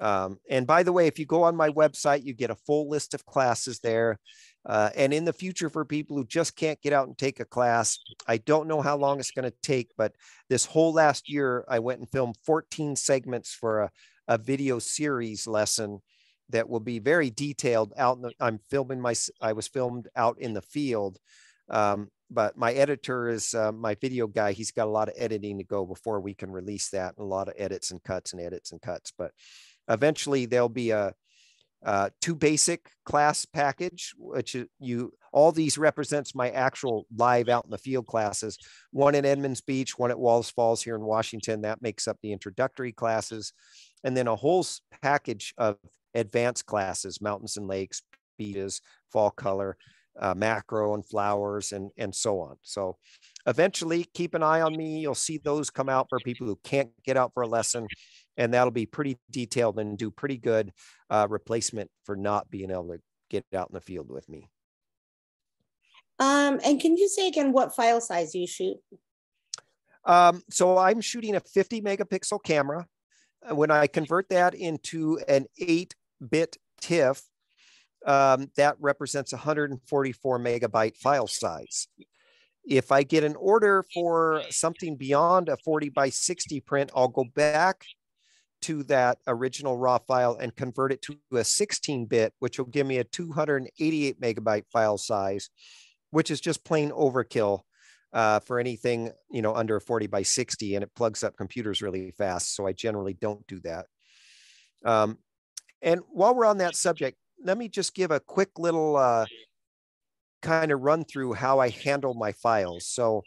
Um, and by the way, if you go on my website, you get a full list of classes there. Uh, and in the future, for people who just can't get out and take a class, I don't know how long it's going to take, but this whole last year, I went and filmed 14 segments for a, a video series lesson that will be very detailed out. The, I'm filming my, I was filmed out in the field. Um, but my editor is uh, my video guy. He's got a lot of editing to go before we can release that, and a lot of edits and cuts and edits and cuts. But eventually, there'll be a, a two basic class package, which you all these represents my actual live out in the field classes. One at Edmonds Beach, one at Wallace Falls here in Washington. That makes up the introductory classes, and then a whole package of advanced classes: mountains and lakes, beaches, fall color uh, macro and flowers and and so on. So eventually keep an eye on me. You'll see those come out for people who can't get out for a lesson and that'll be pretty detailed and do pretty good uh, replacement for not being able to get out in the field with me. Um, and can you say again what file size you shoot? Um, so I'm shooting a 50 megapixel camera. When I convert that into an 8 bit TIFF, um, that represents 144 megabyte file size. If I get an order for something beyond a 40 by 60 print, I'll go back to that original raw file and convert it to a 16 bit, which will give me a 288 megabyte file size, which is just plain overkill uh, for anything, you know, under 40 by 60 and it plugs up computers really fast. So I generally don't do that. Um, and while we're on that subject, let me just give a quick little uh, kind of run through how I handle my files. So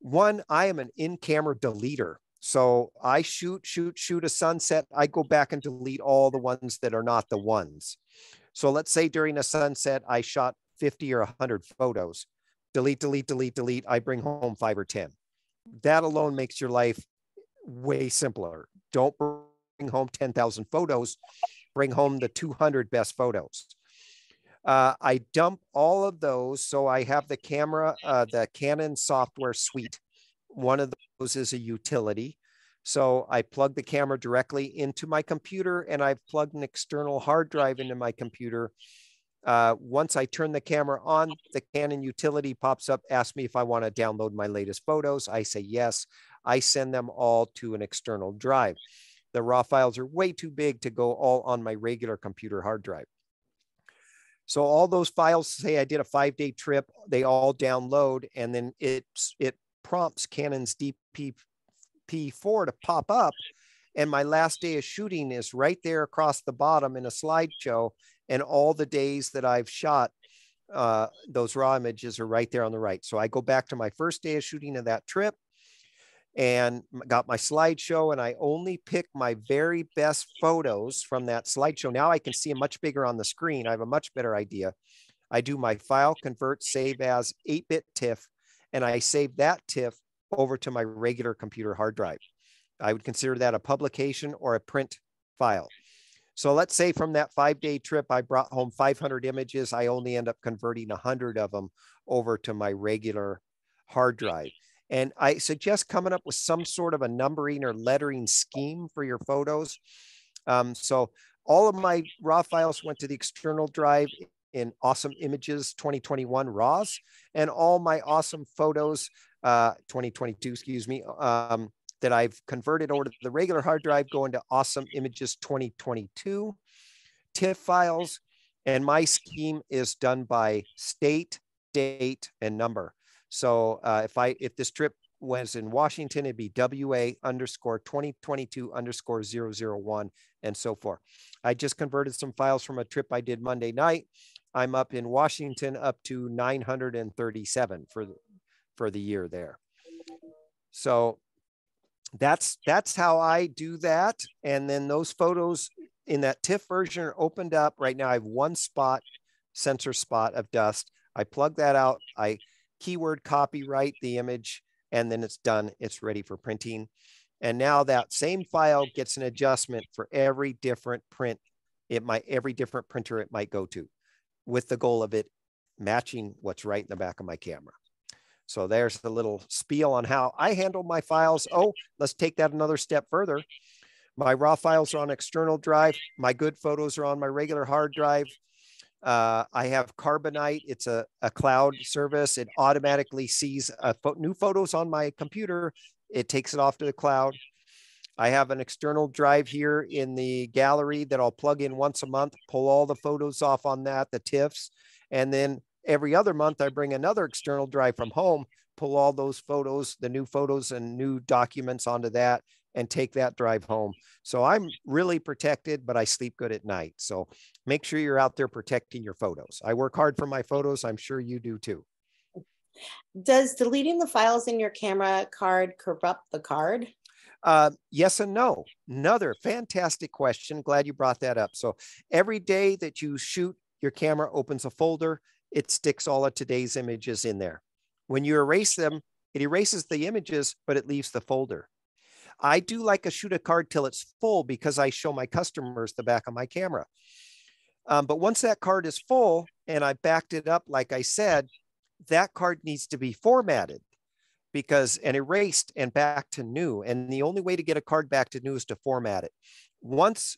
one, I am an in-camera deleter. So I shoot, shoot, shoot a sunset. I go back and delete all the ones that are not the ones. So let's say during a sunset, I shot 50 or 100 photos. Delete, delete, delete, delete. I bring home five or 10. That alone makes your life way simpler. Don't bring home 10,000 photos bring home the 200 best photos. Uh, I dump all of those. So I have the camera, uh, the Canon software suite. One of those is a utility. So I plug the camera directly into my computer and I've plugged an external hard drive into my computer. Uh, once I turn the camera on, the Canon utility pops up, asks me if I want to download my latest photos. I say yes. I send them all to an external drive the raw files are way too big to go all on my regular computer hard drive. So all those files, say I did a five day trip, they all download and then it, it prompts Canon's DP4 to pop up. And my last day of shooting is right there across the bottom in a slideshow. And all the days that I've shot, uh, those raw images are right there on the right. So I go back to my first day of shooting of that trip and got my slideshow and I only pick my very best photos from that slideshow. Now I can see them much bigger on the screen. I have a much better idea. I do my file convert save as 8-bit TIFF and I save that TIFF over to my regular computer hard drive. I would consider that a publication or a print file. So let's say from that five day trip, I brought home 500 images. I only end up converting 100 of them over to my regular hard drive. And I suggest coming up with some sort of a numbering or lettering scheme for your photos. Um, so all of my raw files went to the external drive in awesome images 2021 raws and all my awesome photos uh 2022 excuse me um that i've converted over to the regular hard drive go into awesome images 2022 tiff files and my scheme is done by state date and number. So uh, if i if this trip was in washington it'd be wa underscore 2022 underscore 001 and so forth. I just converted some files from a trip i did monday night I'm up in Washington up to 937 for the, for the year there. So that's that's how I do that. And then those photos in that TIFF version are opened up. Right now I have one spot, sensor spot of dust. I plug that out. I keyword copyright the image and then it's done. It's ready for printing. And now that same file gets an adjustment for every different print. It might every different printer it might go to with the goal of it matching what's right in the back of my camera. So there's the little spiel on how I handle my files. Oh, let's take that another step further. My raw files are on external drive. My good photos are on my regular hard drive. Uh, I have Carbonite. It's a, a cloud service. It automatically sees fo new photos on my computer. It takes it off to the cloud. I have an external drive here in the gallery that I'll plug in once a month, pull all the photos off on that, the TIFFs. And then every other month, I bring another external drive from home, pull all those photos, the new photos and new documents onto that, and take that drive home. So I'm really protected, but I sleep good at night. So make sure you're out there protecting your photos. I work hard for my photos. I'm sure you do too. Does deleting the files in your camera card corrupt the card? Uh, yes and no. Another fantastic question. Glad you brought that up. So every day that you shoot, your camera opens a folder. It sticks all of today's images in there. When you erase them, it erases the images, but it leaves the folder. I do like a shoot a card till it's full because I show my customers the back of my camera. Um, but once that card is full and I backed it up, like I said, that card needs to be formatted because and erased and back to new. And the only way to get a card back to new is to format it. Once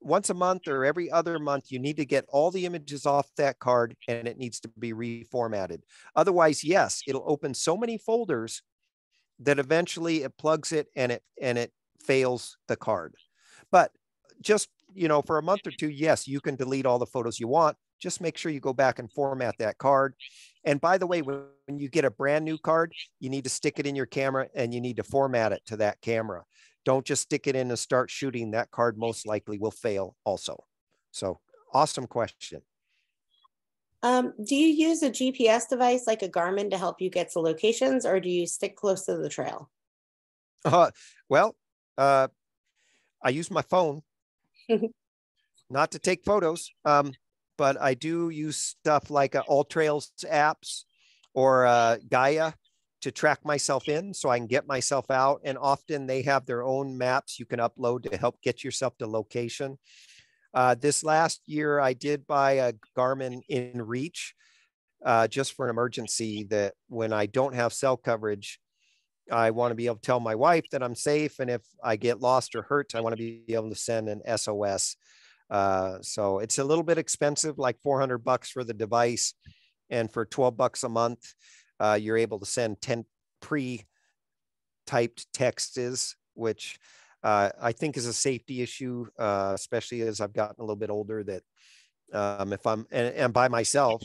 once a month or every other month, you need to get all the images off that card and it needs to be reformatted. Otherwise, yes, it'll open so many folders that eventually it plugs it and it and it fails the card. But just you know, for a month or two, yes, you can delete all the photos you want. Just make sure you go back and format that card and by the way, when you get a brand new card, you need to stick it in your camera and you need to format it to that camera. Don't just stick it in and start shooting. That card most likely will fail also. So awesome question. Um, do you use a GPS device like a Garmin to help you get to locations or do you stick close to the trail? Uh, well, uh, I use my phone not to take photos. Um, but I do use stuff like uh, AllTrails apps or uh, Gaia to track myself in so I can get myself out. And often they have their own maps you can upload to help get yourself to location. Uh, this last year, I did buy a Garmin InReach uh, just for an emergency that when I don't have cell coverage, I want to be able to tell my wife that I'm safe. And if I get lost or hurt, I want to be able to send an SOS. Uh, so it's a little bit expensive, like 400 bucks for the device. And for 12 bucks a month, uh, you're able to send 10 pre typed texts, which uh, I think is a safety issue, uh, especially as I've gotten a little bit older that um, if I'm and, and by myself,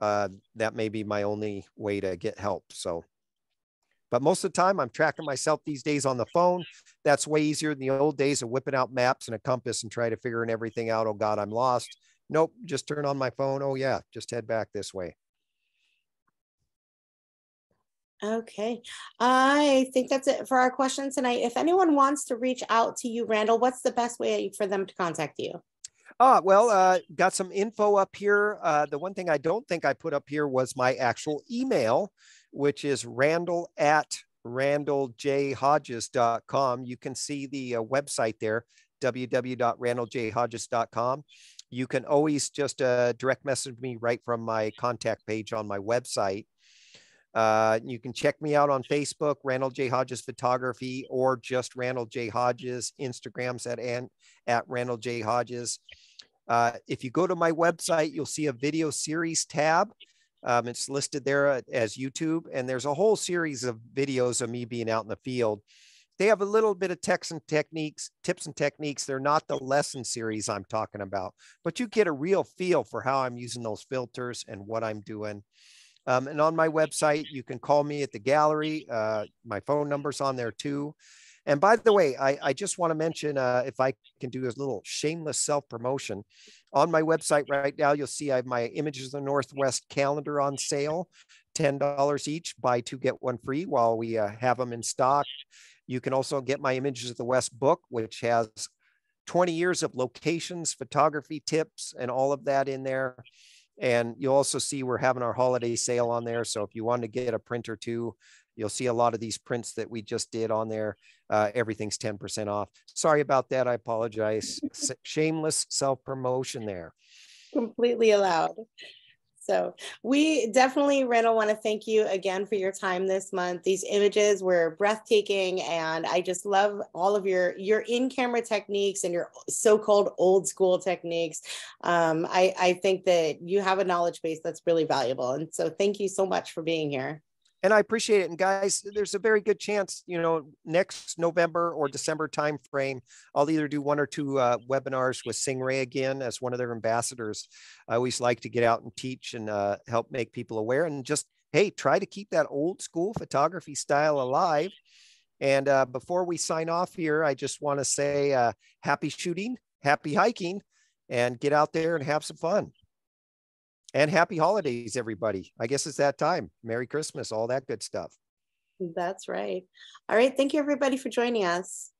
uh, that may be my only way to get help. So but most of the time, I'm tracking myself these days on the phone. That's way easier than the old days of whipping out maps and a compass and trying to figuring everything out. Oh God, I'm lost. Nope, just turn on my phone. Oh yeah, just head back this way. Okay, I think that's it for our questions tonight. If anyone wants to reach out to you, Randall, what's the best way for them to contact you? Ah, well, uh, got some info up here. Uh, the one thing I don't think I put up here was my actual email, which is randall at randalljhodges.com. You can see the uh, website there, www.randalljhodges.com. You can always just uh, direct message me right from my contact page on my website. Uh, you can check me out on Facebook, Randall J. Hodges Photography, or just Randall J. Hodges. Instagram's at, and, at Randall J. Hodges. Uh, if you go to my website, you'll see a video series tab. Um, it's listed there as YouTube, and there's a whole series of videos of me being out in the field. They have a little bit of tips and techniques, tips and techniques. They're not the lesson series I'm talking about, but you get a real feel for how I'm using those filters and what I'm doing. Um, and on my website, you can call me at the gallery. Uh, my phone number's on there too. And by the way, I, I just want to mention uh, if I can do a little shameless self promotion on my website right now, you'll see I have my Images of the Northwest calendar on sale, $10 each, buy two, get one free while we uh, have them in stock. You can also get my Images of the West book, which has 20 years of locations, photography tips, and all of that in there. And you'll also see we're having our holiday sale on there. So if you want to get a print or two, you'll see a lot of these prints that we just did on there. Uh, everything's 10% off. Sorry about that. I apologize. Shameless self promotion there. Completely allowed. So we definitely, Randall, want to thank you again for your time this month. These images were breathtaking, and I just love all of your your in-camera techniques and your so-called old school techniques. Um, I, I think that you have a knowledge base that's really valuable, and so thank you so much for being here and I appreciate it. And guys, there's a very good chance, you know, next November or December timeframe, I'll either do one or two uh, webinars with Singh-Ray again as one of their ambassadors. I always like to get out and teach and uh, help make people aware and just hey, try to keep that old school photography style alive. And uh, before we sign off here, I just want to say uh, happy shooting, happy hiking, and get out there and have some fun and happy holidays, everybody. I guess it's that time. Merry Christmas, all that good stuff. That's right. All right. Thank you, everybody, for joining us.